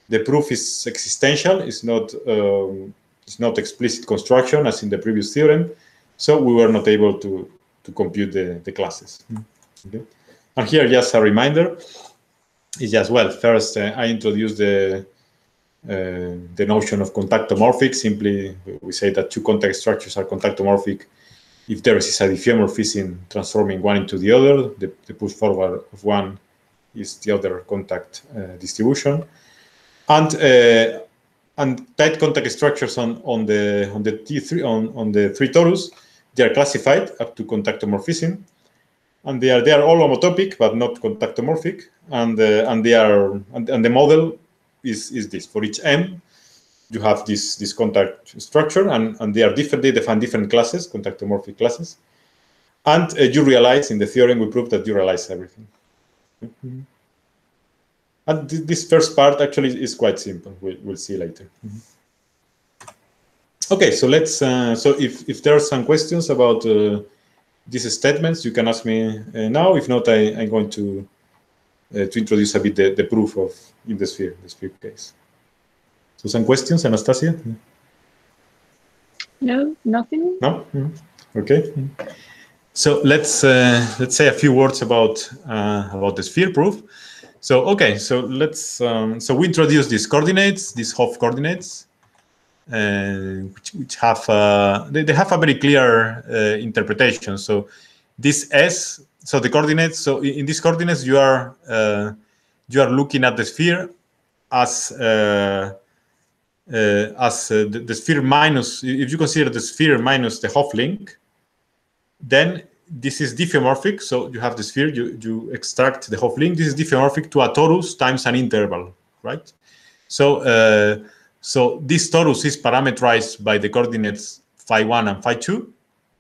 the proof is existential. It's not, um, it's not explicit construction as in the previous theorem. So we were not able to, to compute the, the classes. Okay. And here, just a reminder, is just, well, first uh, I introduced the, uh, the notion of contactomorphic. Simply, we say that two contact structures are contactomorphic if there is a diffeomorphism transforming one into the other. The, the push forward of one is the other contact uh, distribution. And uh, and tight contact structures on, on the on the T3 on, on the three torus, they are classified up to contactomorphism. And they are they are all homotopic but not contactomorphic. And uh, and they are and, and the model is, is this. For each M, you have this, this contact structure, and, and they are different. They define different classes, contactomorphic classes. And uh, you realize in the theorem, we prove that you realize everything. Mm -hmm. And th this first part actually is quite simple. We'll, we'll see later. Mm -hmm. Okay, so let's. Uh, so if if there are some questions about uh, these statements, you can ask me uh, now. If not, I, I'm going to uh, to introduce a bit the, the proof of in the sphere, the sphere case. So some questions, Anastasia? No, nothing. No. Mm. Okay. So let's uh, let's say a few words about uh, about the sphere proof. So okay, so let's um, so we introduce these coordinates, these Hopf coordinates, which, which have uh, they, they have a very clear uh, interpretation. So this S, so the coordinates. So in, in these coordinates, you are uh, you are looking at the sphere as uh, uh, as uh, the, the, sphere minus, if you consider the sphere minus the Hopf link, then this is diffeomorphic. So you have the sphere, you, you extract the Hopf link. This is diffeomorphic to a torus times an interval, right? So, uh, so this torus is parameterized by the coordinates phi 1 and phi 2.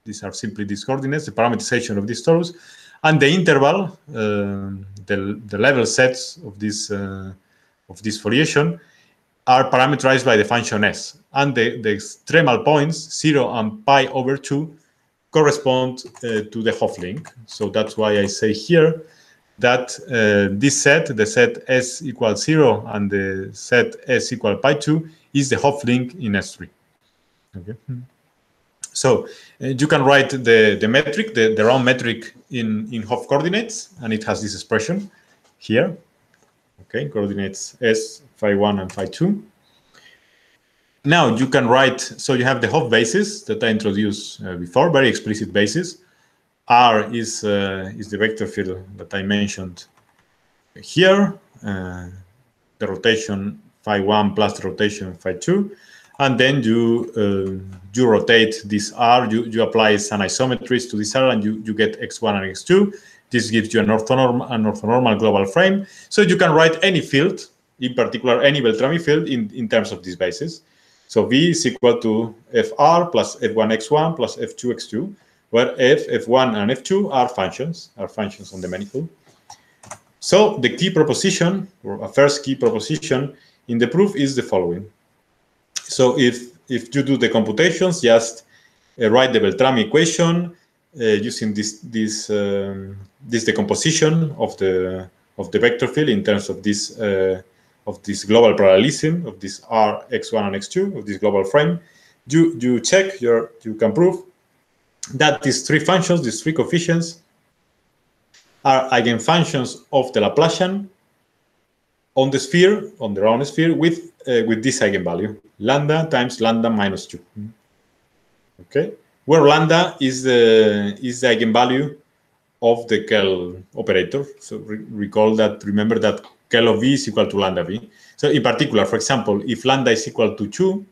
These are simply these coordinates, the parameterization of this torus. And the interval, uh, the, the level sets of this, uh, of this foliation are parameterized by the function s. And the, the extremal points, 0 and pi over 2, correspond uh, to the Hopf link. So that's why I say here that uh, this set, the set s equals 0 and the set s equal pi 2, is the Hopf link in S3. Okay. So uh, you can write the, the metric, the, the round metric in, in Hopf coordinates, and it has this expression here. Okay, coordinates S, phi 1, and phi 2. Now you can write, so you have the Hopf basis that I introduced uh, before, very explicit basis. R is, uh, is the vector field that I mentioned here, uh, the rotation phi 1 plus the rotation phi 2 and then you uh, you rotate this R, you, you apply some isometries to this R, and you, you get X1 and X2. This gives you an orthonormal, an orthonormal global frame. So you can write any field, in particular any Beltrami field, in, in terms of this basis. So V is equal to Fr plus F1x1 plus F2x2, where F, F1, and F2 are functions, are functions on the manifold. So the key proposition, or a first key proposition in the proof is the following. So if, if you do the computations, just uh, write the Beltrami equation uh, using this, this, um, this decomposition of the, of the vector field in terms of this, uh, of this global parallelism, of this R, X1 and X2, of this global frame. You, you check, your, you can prove that these three functions, these three coefficients, are eigenfunctions of the Laplacian on the sphere, on the round sphere, with uh, with this eigenvalue, lambda times lambda minus 2. Okay, where lambda is the is the eigenvalue of the curl operator. So re recall that, remember that curl of V is equal to lambda V. So in particular, for example, if lambda is equal to 2,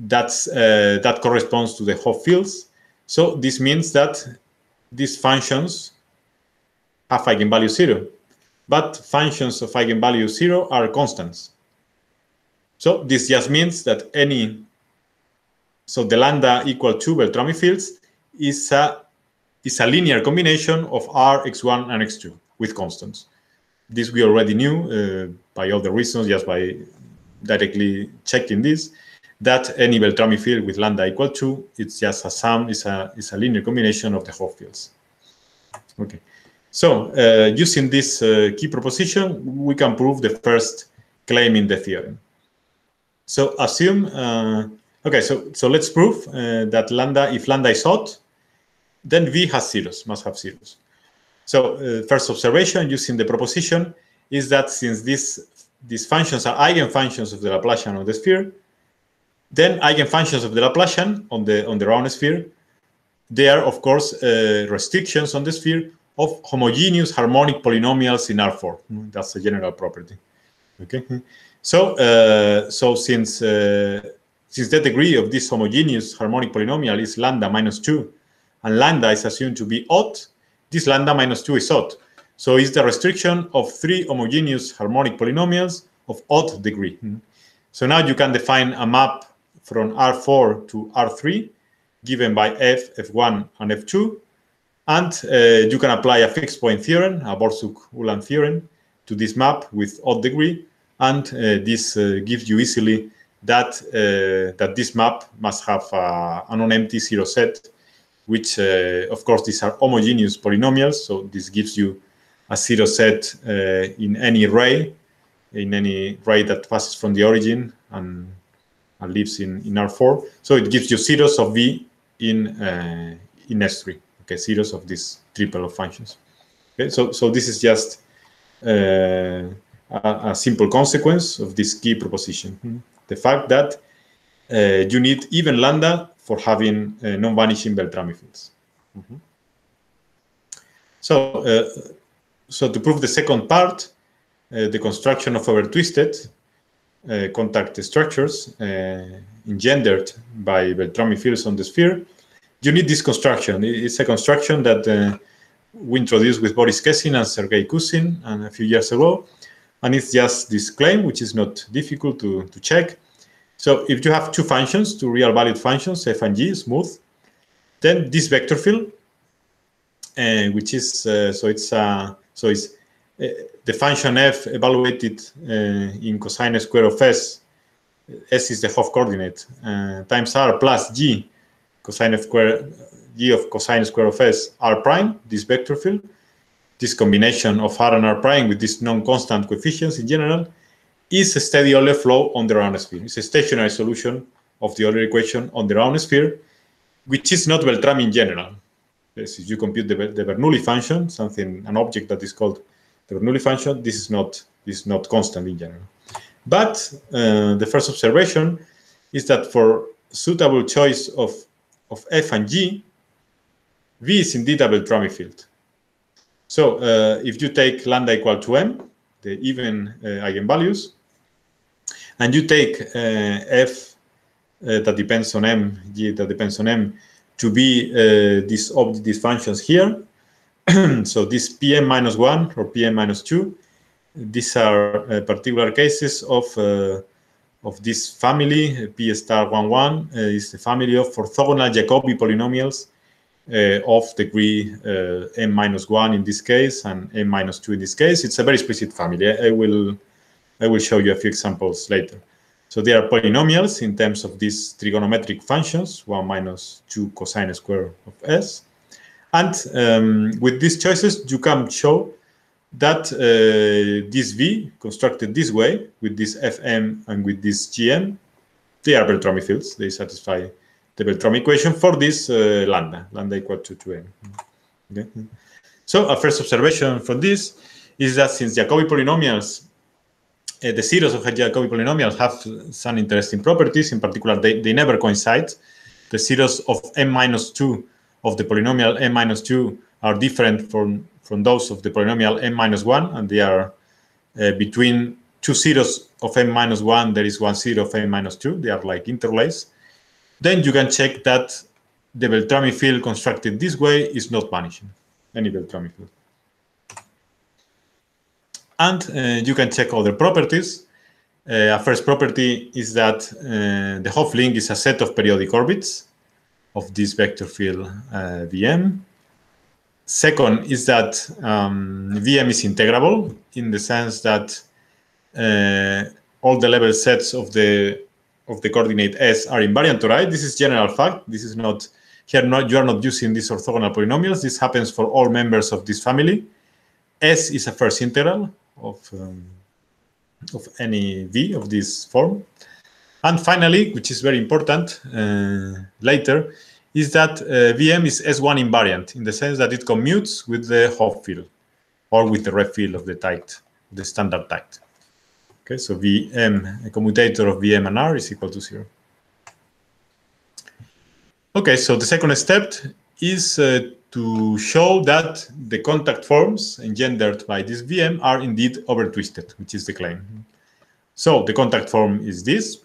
that's uh, that corresponds to the Hopf fields. So this means that these functions have eigenvalue 0 but functions of eigenvalue 0 are constants. So this just means that any, so the lambda equal to Beltrami fields is a, is a linear combination of R, x1, and x2 with constants. This we already knew uh, by other reasons, just by directly checking this. That any Beltrami field with lambda equal to, it's just a sum, it's a, it's a linear combination of the Hopf fields. Okay, so uh, using this uh, key proposition, we can prove the first claim in the theorem. So assume, uh, okay, so, so let's prove uh, that lambda, if lambda is odd, then V has zeros, must have zeros. So uh, first observation using the proposition is that since these, these functions are eigenfunctions of the Laplacian of the sphere, then eigenfunctions of the Laplacian on the on the round sphere, they are of course uh, restrictions on the sphere of homogeneous harmonic polynomials in R4. That's a general property. Okay, so uh, so since uh, since the degree of this homogeneous harmonic polynomial is lambda minus two, and lambda is assumed to be odd, this lambda minus two is odd. So it's the restriction of three homogeneous harmonic polynomials of odd degree. So now you can define a map from R4 to R3 given by F, F1, and F2. And uh, you can apply a fixed point theorem, a Borsuk-Ulam theorem, to this map with odd degree. And uh, this uh, gives you easily that, uh, that this map must have a, a non-empty zero set, which, uh, of course, these are homogeneous polynomials. So this gives you a zero set uh, in any ray, in any ray that passes from the origin and and lives in, in R4. So it gives you zeros of V in uh, in S3. Okay, zeros of this triple of functions. Okay, so so this is just uh, a, a, simple consequence of this key proposition. Hmm. The fact that uh, you need even lambda for having uh, non-vanishing Beltrami fields. Mm -hmm. So uh, so to prove the second part, uh, the construction of over-twisted uh, contact structures uh, engendered by Beltrami fields on the sphere, you need this construction. It's a construction that uh, we introduced with Boris Khesin and Sergei Kuksin and a few years ago. And it's just this claim, which is not difficult to, to check. So if you have two functions, two real valued functions, f and g, smooth, then this vector field, uh, which is, uh, so it's, so it's the function f evaluated uh, in cosine square of s, s is the Hopf coordinate, uh, times r plus g cosine square, g of cosine square of s r prime, this vector field, this combination of r and r prime with these non-constant coefficients in general, is a steady Euler flow on the round sphere. It's a stationary solution of the Euler equation on the round sphere, which is not Beltrami in general. If you compute the, the Bernoulli function, something, an object that is called the Bernoulli function, this is not this is not constant in general. But uh, the first observation is that for suitable choice of, of f and g, v is indeed a Beltrami field. So uh, if you take lambda equal to m, the even uh, eigenvalues, and you take uh, f uh, that depends on m, g that depends on m, to be uh, these, these functions here, so this PM minus one or PM minus two, these are uh, particular cases of uh, of this family, P star one one uh, is the family of orthogonal Jacobi polynomials uh, of degree m minus one in this case and m minus two in this case. It's a very explicit family. I, I will I will show you a few examples later. So they are polynomials in terms of these trigonometric functions, 1 minus 2 cosine square of s. And um, with these choices, you can show that uh, this V constructed this way with this Fm and with this Gm, they are Beltrami fields. They satisfy the Beltrami equation for this uh, lambda, lambda equal to 2m. Okay. So a first observation from this is that since Jacobi polynomials, uh, the zeros of Jacobi polynomials have some interesting properties. In particular, they, they never coincide. The zeros of m minus 2 of the polynomial n minus 2 are different from, from those of the polynomial n minus 1, and they are uh, between two zeros of n minus 1, there is one zero of n minus 2. They are like interlaced. Then you can check that the Beltrami field constructed this way is not vanishing, any Beltrami field. And uh, you can check other properties. Uh, a first property is that uh, the Hopf link is a set of periodic orbits of this vector field uh, Vm. Second is that um, Vm is integrable in the sense that uh, all the level sets of the of the coordinate s are invariant to right. This is general fact. This is not here. Not you are not using these orthogonal polynomials. This happens for all members of this family. S is a first integral of um, of any v of this form. And finally, which is very important uh, later, is that uh, VM is S1 invariant in the sense that it commutes with the Hopf field or with the Reeb field of the tight, the standard tight. Okay, so VM, a commutator of VM and R is equal to zero. Okay, so the second step is uh, to show that the contact forms engendered by this VM are indeed overtwisted, which is the claim. So the contact form is this.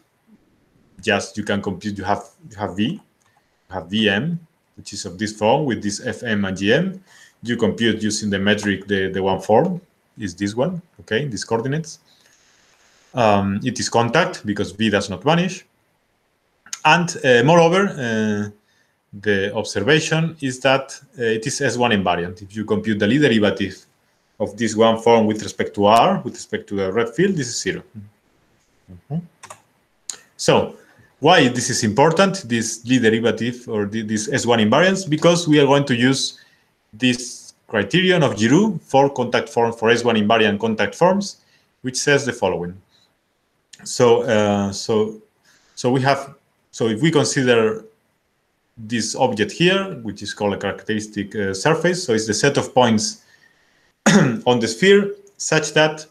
Just you can compute, you have, you have V, you have VM, which is of this form with this FM and GM. You compute using the metric, the, the one form is this one, okay, these coordinates. Um, it is contact because V does not vanish. And uh, moreover, uh, the observation is that uh, it is S1 invariant. If you compute the Lie derivative of this one form with respect to R, with respect to the Reeb field, this is 0 mm -hmm. So why this is important, this Lie derivative or this S1 invariance? Because we are going to use this criterion of Giroux for contact forms, for S1 invariant contact forms, which says the following. So, uh, so, so we have, so if we consider this object here, which is called a characteristic uh, surface, so it's the set of points on the sphere such that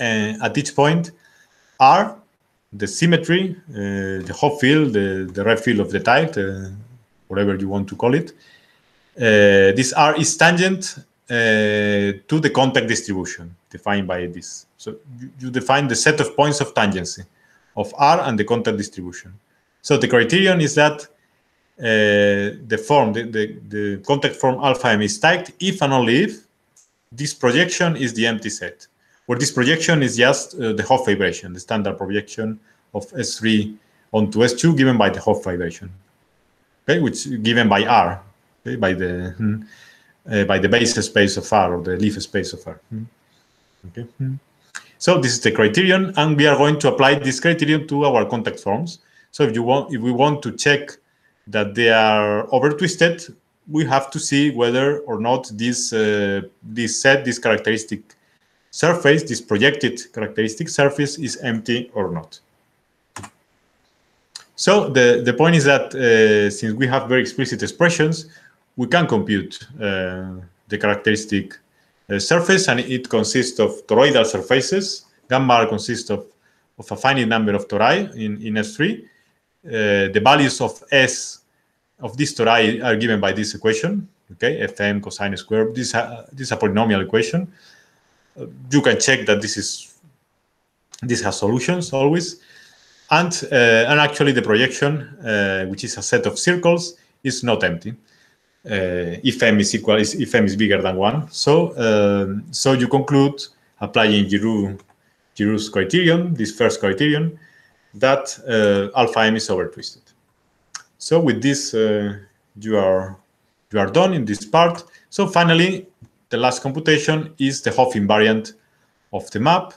uh, at each point R the symmetry, uh, the Hopf field, the, the Reeb field of the tight, uh, whatever you want to call it. Uh, this R is tangent to the contact distribution defined by this. So you, you, define the set of points of tangency of R and the contact distribution. So the criterion is that uh, the form, the, the, the, contact form alpha m is tight if and only if this projection is the empty set where this projection is just uh, the Hopf fibration, the standard projection of S3 onto S2 given by the Hopf fibration, okay, which given by R, okay, by the hmm, uh, by the base space of R or the leaf space of R. Hmm. Okay. Hmm. So this is the criterion, and we are going to apply this criterion to our contact forms. So if you want, if we want to check that they are over twisted, we have to see whether or not this uh, this set, this characteristic surface, this projected characteristic surface is empty or not. So the, the point is that uh, since we have very explicit expressions, we can compute uh, the characteristic uh, surface and it consists of toroidal surfaces. Gamma consists of, of a finite number of tori in, in S3. Uh, the values of S of this tori are given by this equation, okay, Fm cosine squared. This, uh, this is a polynomial equation you can check that this is this has solutions always. And, uh, and actually the projection, uh, which is a set of circles, is not empty. Uh, if m is equal, is if m is bigger than one. So, um, so you conclude applying Giroux, Giroux's criterion, this first criterion, that uh, alpha m is over twisted. So with this, uh, you are you are done in this part. So finally, the last computation is the Hopf invariant of the map.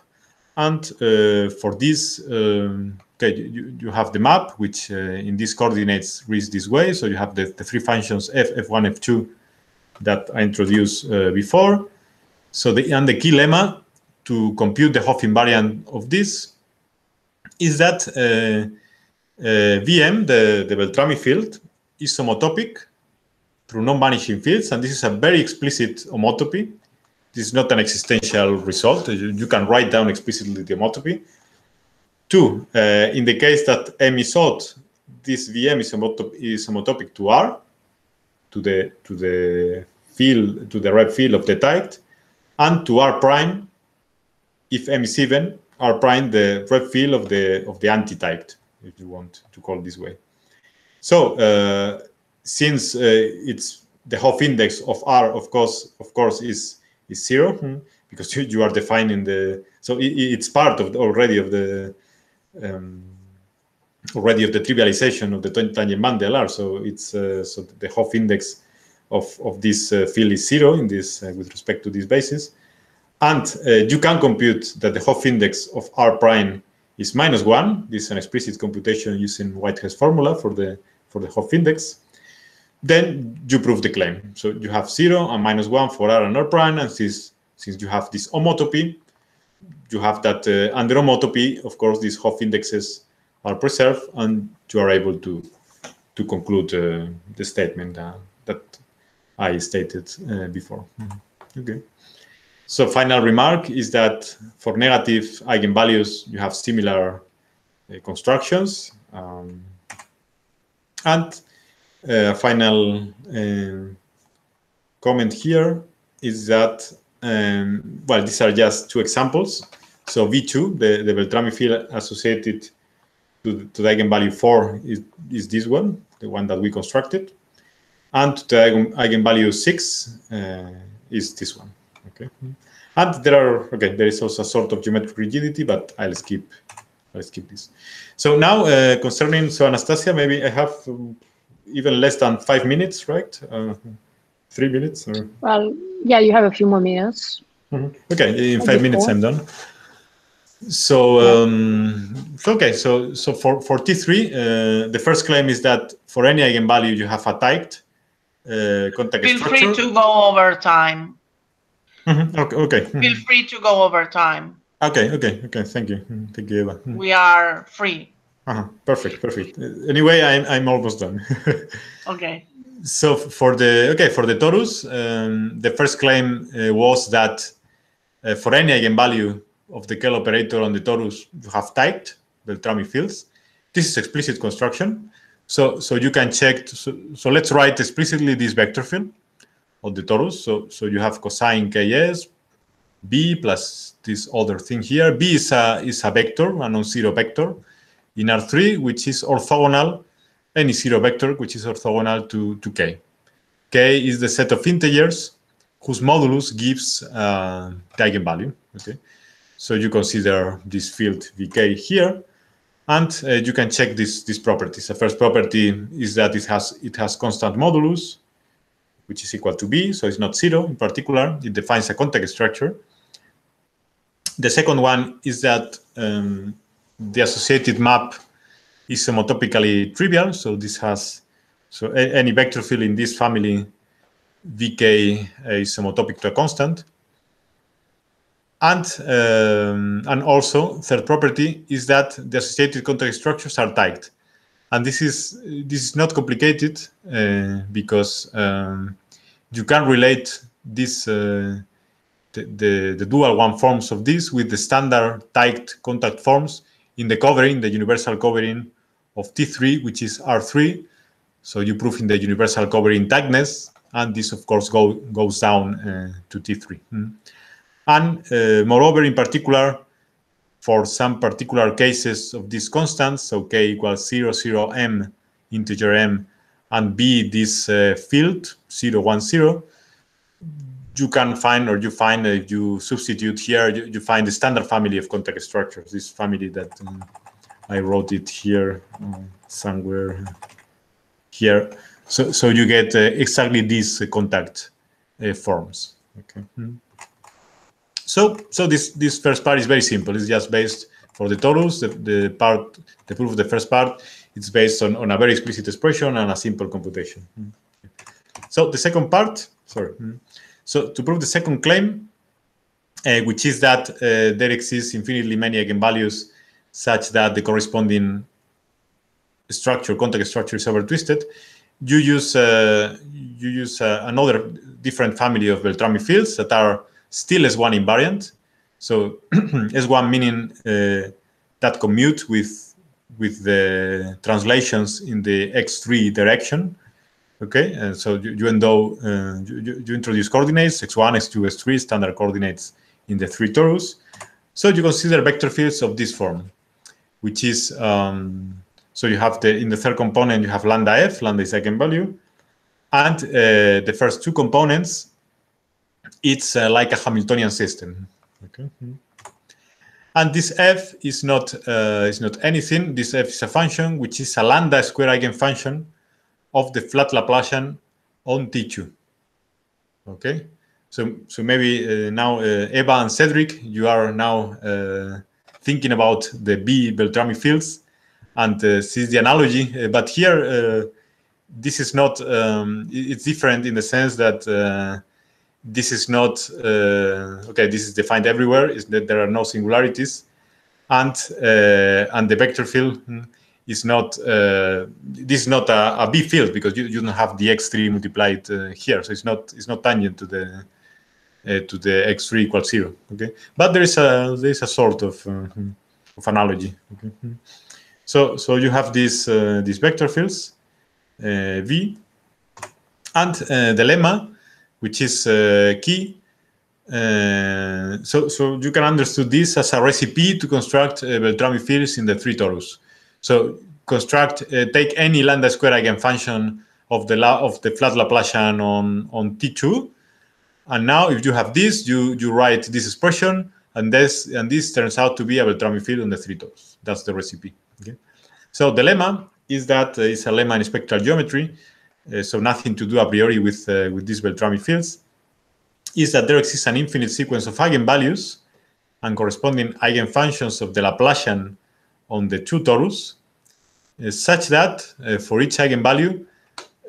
And uh, for this, um, okay, you, you have the map, which uh, in these coordinates reads this way. So you have the, the three functions f, f1, f2 that I introduced uh, before. So the, and the key lemma to compute the Hopf invariant of this is that uh, uh, VM, the, the Beltrami field, is homotopic through non-vanishing fields, and this is a very explicit homotopy. This is not an existential result. You, you can write down explicitly the homotopy. Two, uh, in the case that M is odd, this VM is, homotop is homotopic to R, to the to the field, to the Reeb field of the tight, and to R prime, if M is even, R prime the Reeb field of the of the anti-tight, if you want to call this way. So uh, since uh, it's the Hopf index of R, of course, of course, is is 0 mm-hmm. because you, you are defining the so it, it's part of the, already of the um, already of the trivialization of the tangent bundle R. So it's uh, so the Hopf index of of this uh, field is zero in this uh, with respect to this basis, and uh, you can compute that the Hopf index of R prime is minus one. This is an explicit computation using Whitehead's formula for the for the Hopf index. Then you prove the claim. So you have zero and minus one for R and R prime, and since since you have this homotopy, you have that uh, under homotopy, of course, these Hopf indexes are preserved, and you are able to to conclude uh, the statement uh, that I stated uh, before. Okay. So final remark is that for negative eigenvalues, you have similar uh, constructions. Um, and uh, final uh, comment here is that, um, well, these are just two examples. So V2, the, the Beltrami field associated to, to the eigenvalue 4 is, is this one, the one that we constructed. And the eigen, eigenvalue 6 uh, is this one. Okay. And there are, okay, there is also a sort of geometric rigidity, but I'll skip, I'll skip this. So now uh, concerning, so Anastasia, maybe I have um, even less than five minutes, right? Uh, three minutes or? Well, yeah, you have a few more minutes. Mm -hmm. Okay, in five Maybe minutes four. I'm done. So, um, okay, so so for for T3, uh, the first claim is that for any eigenvalue you have a tight uh, contact Feel structure. free to go over time. Mhm, Okay, okay, mhm. Feel free to go over time. okay, okay, okay. Thank you, thank you, Eva. Mhm. We are free. Uh-huh. Perfect, perfect. Anyway, I'm I'm almost done. Okay. so for the okay for the torus, um, the first claim uh, was that uh, for any eigenvalue of the curl operator on the torus, you have tight Beltrami fields. This is explicit construction. So so you can check. So, so let's write explicitly this vector field of the torus. So so you have cosine ks b plus this other thing here. B is a is a vector, a non-zero vector in R3, which is orthogonal any zero vector which is orthogonal to, to k. k is the set of integers whose modulus gives uh, the eigenvalue. Okay, so you consider this field vk here, and uh, you can check this these properties. The first property is that it has it has constant modulus, which is equal to b, so it's not zero. In particular, it defines a contact structure. The second one is that um, the associated map is homotopically trivial. So this has so any vector field in this family vk is homotopic to a constant. And um, and also third property is that the associated contact structures are tight. And this is this is not complicated uh, because um, you can relate this uh, the, the the dual one forms of this with the standard tight contact forms in the covering, the universal covering of T3, which is R3. So you prove in the universal covering tightness, and this, of course, go, goes down uh, to T3. Mm. And uh, moreover, in particular, for some particular cases of these constants, so k equals 0, 0, m, integer m, and b, this uh, field, 0, 1, 0, you can find, or you find, uh, you substitute here, you, you find the standard family of contact structures, this family that um, I wrote it here um, somewhere here. So, so you get uh, exactly these uh, contact uh, forms. Okay. Hmm. So, so this this first part is very simple. It's just based for the torus. The, the part, the proof of the first part, it's based on, on a very explicit expression and a simple computation. Hmm. So the second part, sorry. Hmm. So to prove the second claim, uh, which is that uh, there exists infinitely many eigenvalues such that the corresponding structure, contact structure is over twisted, you use uh, you use uh, another different family of Beltrami fields that are still S1 invariant. So S1 meaning uh, that commute with with the translations in the x3 direction. Okay, and so you, you uh, you, you introduce coordinates x1, x2, x3 standard coordinates in the three torus. So you consider vector fields of this form, which is um, so you have the in the third component you have lambda f, lambda is eigenvalue, and uh, the first two components, it's uh, like a Hamiltonian system. Okay. And this f is not uh, is not anything. This f is a function which is a lambda square eigenfunction of the flat Laplacian on T2. Okay. So so maybe uh, now uh, Eva and Cedric, you are now uh, thinking about the B Beltrami fields and uh, sees the analogy. Uh, but here, uh, this is not. Um, it's different in the sense that uh, this is not okay. This is defined everywhere. Is that there are no singularities, and and the vector field hmm, is not. Uh, this is not a, a B field because you, you don't have the x3 multiplied uh, here, so it's not it's not tangent to the uh, to the x3 equals zero. Okay, but there is a there is a sort of uh, of analogy. Okay, so so you have these uh, these vector fields uh, v, and the lemma, which is key. so so you can understand this as a recipe to construct Beltrami fields in the three torus. So construct take any lambda square eigenfunction of the of the flat Laplacian on on T2 and now if you have this, you, you write this expression, and this and this turns out to be a Beltrami field on the three torus. That's the recipe. Okay. So the lemma is that uh, it's a lemma in spectral geometry, uh, so nothing to do a priori with uh, with these Beltrami fields. Is that there exists an infinite sequence of eigenvalues and corresponding eigenfunctions of the Laplacian on the two torus, uh, such that uh, for each eigenvalue,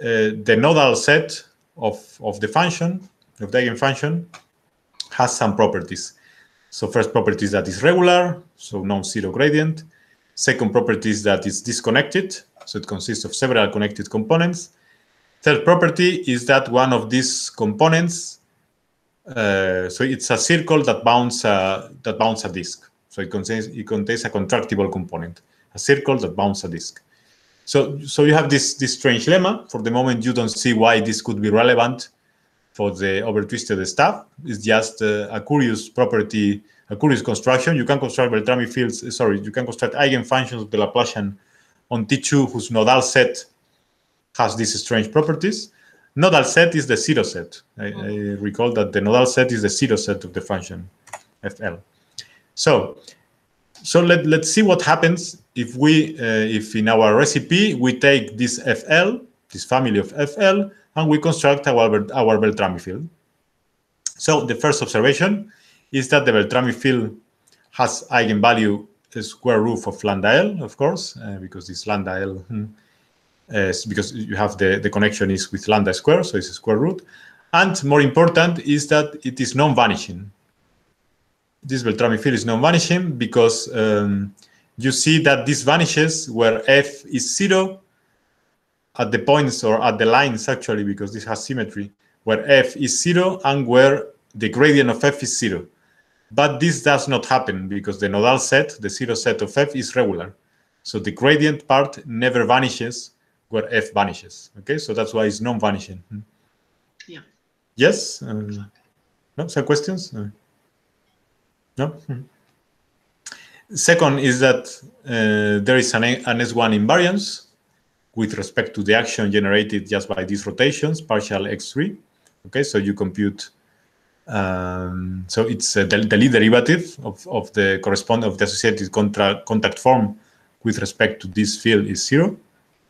uh, the nodal set of, of the function of the eigenfunction has some properties. So first property is that it's regular, so non-zero gradient. Second property is that it's disconnected, so it consists of several connected components. Third property is that one of these components, uh, so it's a circle that bounds a, that bounds a disk. So it contains it contains a contractible component, a circle that bounds a disk. So so you have this this strange lemma. For the moment, you don't see why this could be relevant for the overtwisted stuff. It's just uh, a curious property, a curious construction. You can construct Beltrami fields, uh, sorry, you can construct eigenfunctions of the Laplacian on T2 whose nodal set has these strange properties. Nodal set is the zero set. I, I recall that the nodal set is the zero set of the function FL. So, so let, let's see what happens if we, uh, if in our recipe, we take this FL, this family of FL, and we construct our, our Beltrami field. So the first observation is that the Beltrami field has eigenvalue square root of lambda L, of course, uh, because this lambda L, hmm, uh, because you have the, the connection is with lambda square, so it's a square root. And more important is that it is non-vanishing. This Beltrami field is non-vanishing because um, you see that this vanishes where f is zero at the points or at the lines actually, because this has symmetry, where f is zero and where the gradient of f is zero. But this does not happen because the nodal set, the zero set of f is regular. So the gradient part never vanishes where f vanishes. Okay, so that's why it's non-vanishing. Hmm. Yeah. Yes? Uh, no, some questions? Uh, no? Second is that uh, there is an, an S1 invariance with respect to the action generated just by these rotations, partial x3. Okay, so you compute, um, so it's uh, the, the Lie derivative of, of the correspond of the associated contra, contact form with respect to this field is zero.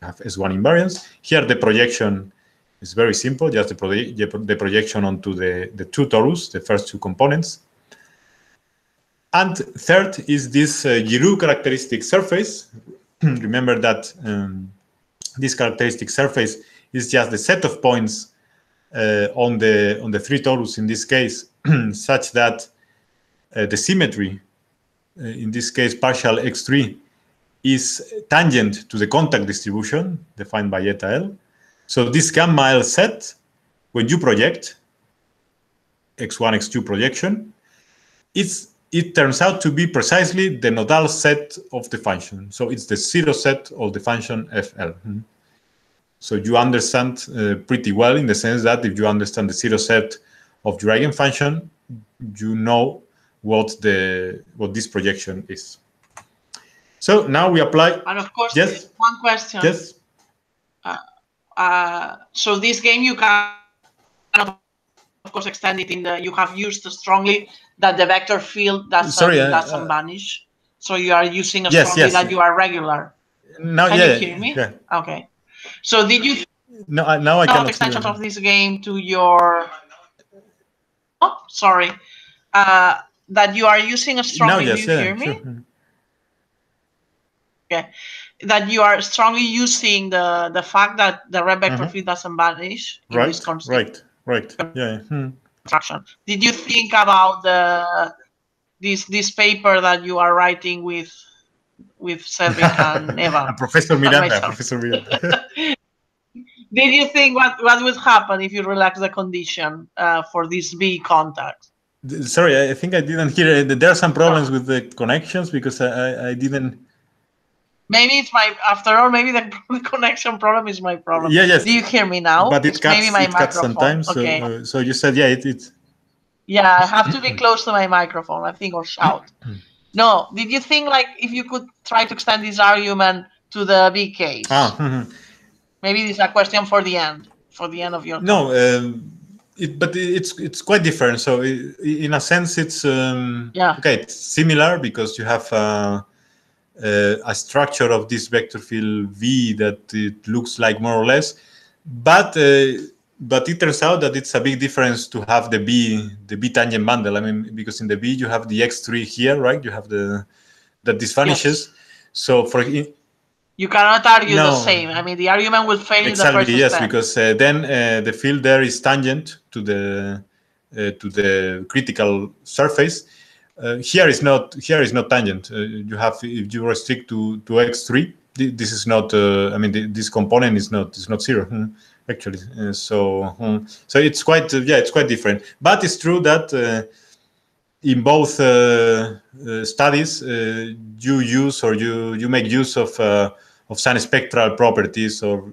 You have S1 invariance. Here the projection is very simple, just the, proje the projection onto the, the two torus, the first two components. And third is this uh, Giroux characteristic surface. Remember that um, this characteristic surface is just the set of points uh, on the on the three torus in this case, such that uh, the symmetry, uh, in this case partial x3, is tangent to the contact distribution defined by eta L. So this gamma L set, when you project x1, x2 projection, it's it turns out to be precisely the nodal set of the function. So it's the zero set of the function FL. Hmm. So you understand uh, pretty well in the sense that if you understand the zero set of your eigenfunction, you know what the what this projection is. So now we apply. And of course, yes. one question. Yes. Uh, uh, so this game you can course extend it in the you have used strongly that the vector field doesn't, Sorry, uh, doesn't uh, vanish. So you are using a yes, strongly yes. that you are regular. Now, Can yeah, you hear me? yeah. Okay. So did you No, I- now I cannot. extensions of this game to your oh sorry. Uh that you are using a Now, strongly yes, do you yeah, hear me? sure. okay, that you are strongly using the the fact that the Reeb vector Mhm. field doesn't vanish in Right, right, right. Yeah. hmm. construction. Did you think about the this this paper that you are writing with with Cedric and Eva? Professor Miranda. Professor Miranda. Did you think what what would happen if you relax the condition uh, for this V contact? Sorry, I think I didn't hear. it. There are some problems with the connections because I, I didn't. Maybe it's my after all. Maybe the connection problem is my problem. Yeah, yes. Do you hear me now? but it It's cuts, maybe my it cuts microphone. sometimes. So, Okay. uh, so you said, yeah, it, it Yeah, I have to be close to my microphone, I think, or shout. No, did you think like if you could try to extend this argument to the B case? ah, mhm. Maybe this is a question for the end, for the end of your no, um, it, but it's it's quite different. So i- in a sense, it's um, Yeah. okay. It's similar because you have uh, uh, a structure of this vector field V that it looks like more or less, but uh, but it turns out that it's a big difference to have the B the B tangent bundle. I mean, because in the B you have the X3 here, right? You have the that this vanishes. So for You cannot argue the same. I mean, the argument will fail in the exactly first yes because uh, then uh, the field there is tangent to the uh, to the critical surface uh, here is not here is not tangent uh, you have if you restrict to to x3 this is not uh, i mean the, this component is not is not zero hmm, actually Uh, so hmm. so it's quite uh, yeah it's quite different but it's true that uh, in both uh, uh, studies uh, you use or you you make use of uh, of some spectral properties or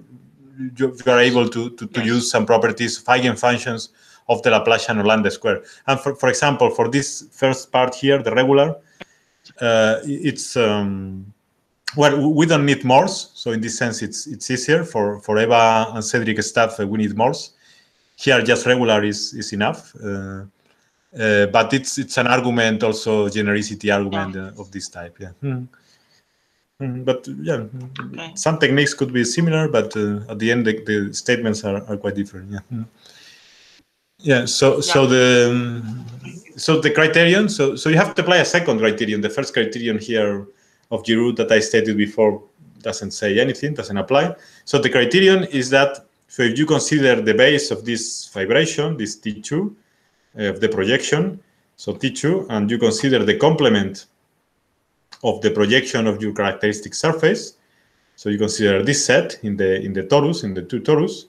you, you are able to, to, to Yes. use some properties of eigenfunctions of the Laplacian or lambda square. And for, for example, for this first part here, the regular, uh, it's um, well, we don't need Morse, so in this sense, it's it's easier for for Eva and Cedric stuff. uh, we need Morse. Here, just regular is is enough. Uh, uh, but it's it's an argument also genericity argument uh, of this type. Yeah. Hmm. Hmm, But yeah, Okay. some techniques could be similar, but uh, at the end, the, the statements are, are quite different. Yeah. Hmm. Yeah. So so the um, so the criterion. So so you have to apply a second criterion. The first criterion here of Giroux that I stated before doesn't say anything, doesn't apply. So the criterion is that so if you consider the base of this fibration, this T2 uh, of the projection, so T2, and you consider the complement of the projection of your characteristic surface, so you consider this set in the in the torus, in the two torus,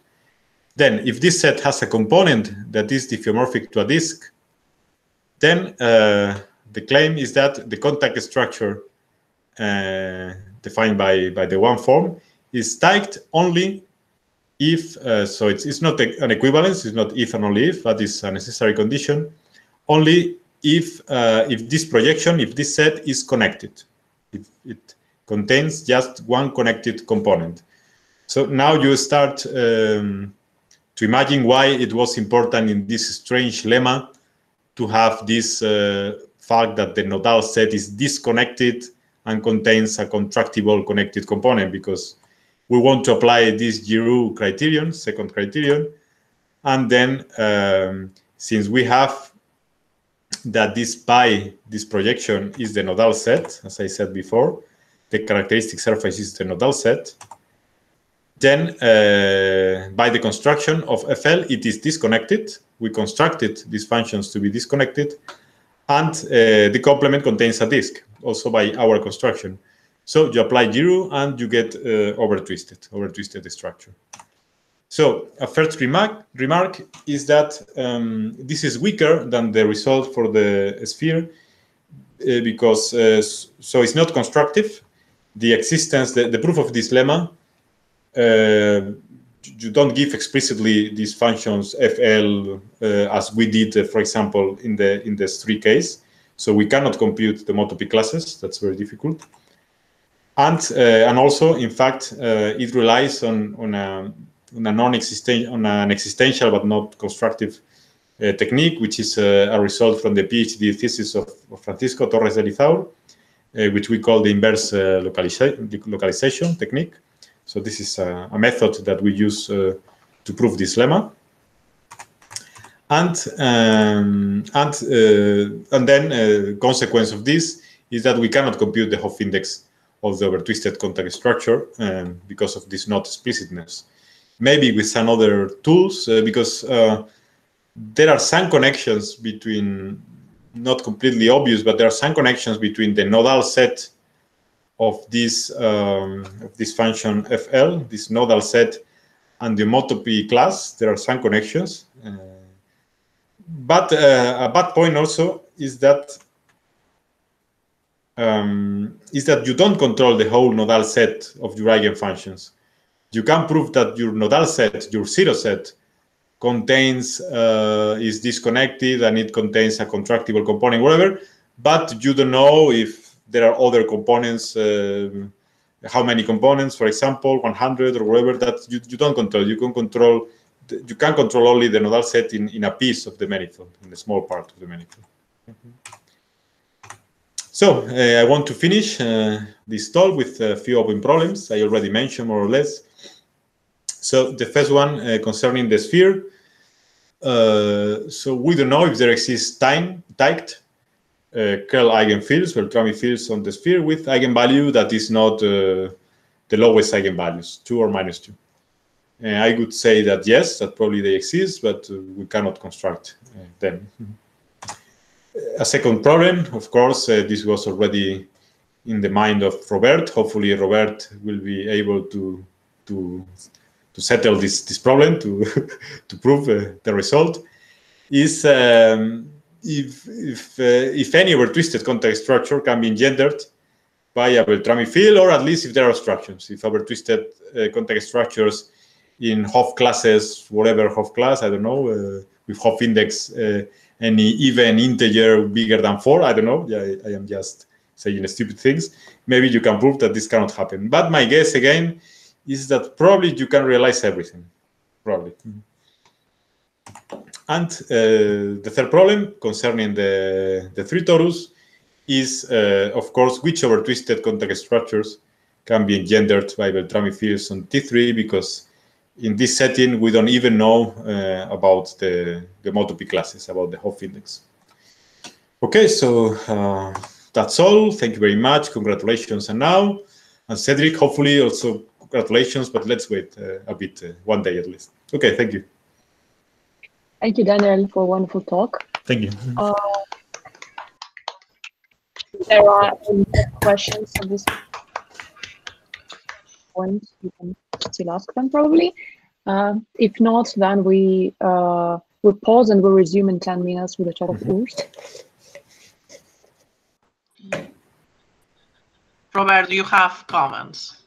then if this set has a component that is diffeomorphic to a disk, then uh, the claim is that the contact structure uh, defined by, by the one form is stacked only if, uh, so it's, it's not a- an equivalence, it's not if and only if, but it's a necessary condition, only if, uh, if this projection, if this set is connected, if it contains just one connected component. So now you start um, to imagine why it was important in this strange lemma to have this uh, fact that the nodal set is disconnected and contains a contractible connected component because we want to apply this Giroux criterion, second criterion, and then um, since we have that this pi, this projection is the nodal set, as I said before, the characteristic surface is the nodal set, then uh, by the construction of FL, it is disconnected. We constructed these functions to be disconnected, and uh, the complement contains a disk, also by our construction. So you apply Giroux and you get uh, over twisted, over twisted structure. So a first remark remark is that um, this is weaker than the result for the sphere uh, because uh, so it's not constructive. The existence, the, the proof of this lemma you don't give explicitly these functions fl uh, as we did, uh, for example, in the in the three case. So we cannot compute the multiple classes. That's very difficult. And uh, and also, in fact, uh, it relies on on a on a non-existential on an existential but not constructive uh, technique, which is uh, a result from the PhD thesis of, of Francisco Torres de Lizaur, uh, which we call the inverse uh, localiza- localization technique. So this is a, a method that we use uh, to prove this lemma. And um, and uh, and then uh, consequence of this is that we cannot compute the Hopf index of the overtwisted contact structure um, because of this not explicitness. Maybe with some other tools, uh, because uh, there are some connections between, not completely obvious, but there are some connections between the nodal set of this um, of this function FL, this nodal set, and the homotopy class. There are some connections. Uh, but uh, a bad point also is that um, is that you don't control the whole nodal set of your eigenfunctions. You can prove that your nodal set, your zero set, contains uh, is disconnected and it contains a contractible component, whatever. But you don't know if there are other components. Um, how many components, for example, 100 or whatever that you, you don't control. You can control you can control only the nodal set in, in a piece of the manifold, in a small part of the manifold. Mm -hmm. So uh, I want to finish uh, this talk with a few open problems I already mentioned more or less. So the first one uh, concerning the sphere. Uh, so we don't know if there exists time uh, curl eigenfields, Beltrami fields on the sphere with eigenvalue that is not uh, the lowest eigenvalues, two or minus two. And I would say that yes, that probably they exist, but we cannot construct them a second problem, of course, uh, this was already in the mind of Robert. Hopefully, Robert will be able to to to settle this this problem to to prove uh, the result. Is um, if if uh, if any overtwisted contact structure can be engendered by a Beltrami field, or at least if there are obstructions, if overtwisted uh, contact structures in Hopf classes, whatever Hopf class, I don't know, uh, with Hopf index uh, any even integer bigger than four. I don't know. Yeah, I, I am just saying stupid things. Maybe you can prove that this cannot happen. But my guess again is that probably you can realize everything. Probably. And uh, the third problem concerning the, the three torus is, uh, of course, which over twisted contact structures can be engendered by Beltrami fields on T3 because in this setting, we don't even know uh, about the, the homotopy classes, about the Hopf index. Okay, so uh, that's all. Thank you very much. Congratulations. And now, and Cedric, hopefully also congratulations, but let's wait uh, a bit, uh, one day at least. Okay, thank you. Thank you, Daniel, for a wonderful talk. Thank you. Uh, there are any questions on this point, you can still ask them probably. Uh, if not, then we uh, will pause and we'll resume in 10 minutes with the chat of course. Robert, do you have comments?